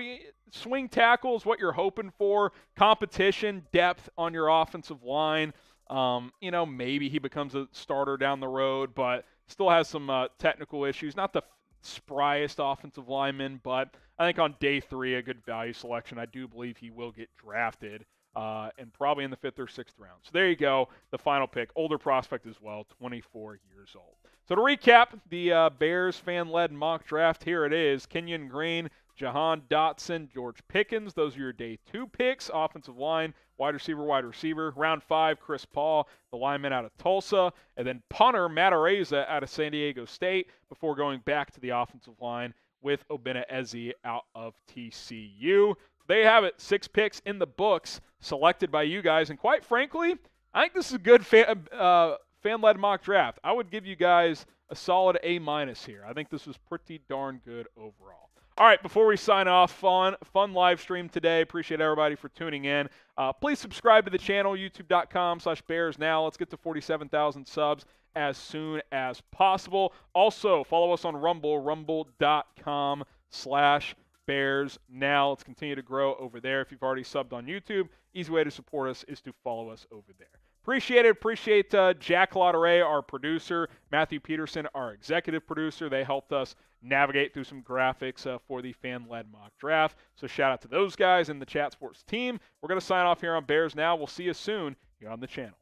A: swing tackle is what you're hoping for. Competition, depth on your offensive line. Um, you know, maybe he becomes a starter down the road, but still has some uh, technical issues. Not the spryest offensive lineman, but I think on day three, a good value selection. I do believe he will get drafted. Uh, and probably in the fifth or sixth round. So there you go, the final pick. Older prospect as well, 24 years old. So to recap the uh, Bears fan led mock draft, here it is Kenyon Green, Jahan Dotson, George Pickens. Those are your day two picks. Offensive line, wide receiver, wide receiver. Round five, Chris Paul, the lineman out of Tulsa. And then punter, Matt Araiza out of San Diego State before going back to the offensive line with Obinna Eze out of TCU. They have it. Six picks in the books selected by you guys. And quite frankly, I think this is a good fan, uh, fan-led mock draft. I would give you guys a solid A minus here. I think this was pretty darn good overall. All right, before we sign off, fun fun live stream today. Appreciate everybody for tuning in. Uh, please subscribe to the channel, youtube.com slash bears now. Let's get to 47,000 subs as soon as possible. Also, follow us on Rumble, rumble.com slash bears now. Let's continue to grow over there. If you've already subbed on YouTube, easy way to support us is to follow us over there. Appreciate it. Appreciate uh, Jack Lotteray, our producer, Matthew Peterson, our executive producer. They helped us navigate through some graphics uh, for the fan led mock draft. So shout out to those guys and the Chat Sports team. We're going to sign off here on Bears Now. We'll see you soon here on the channel.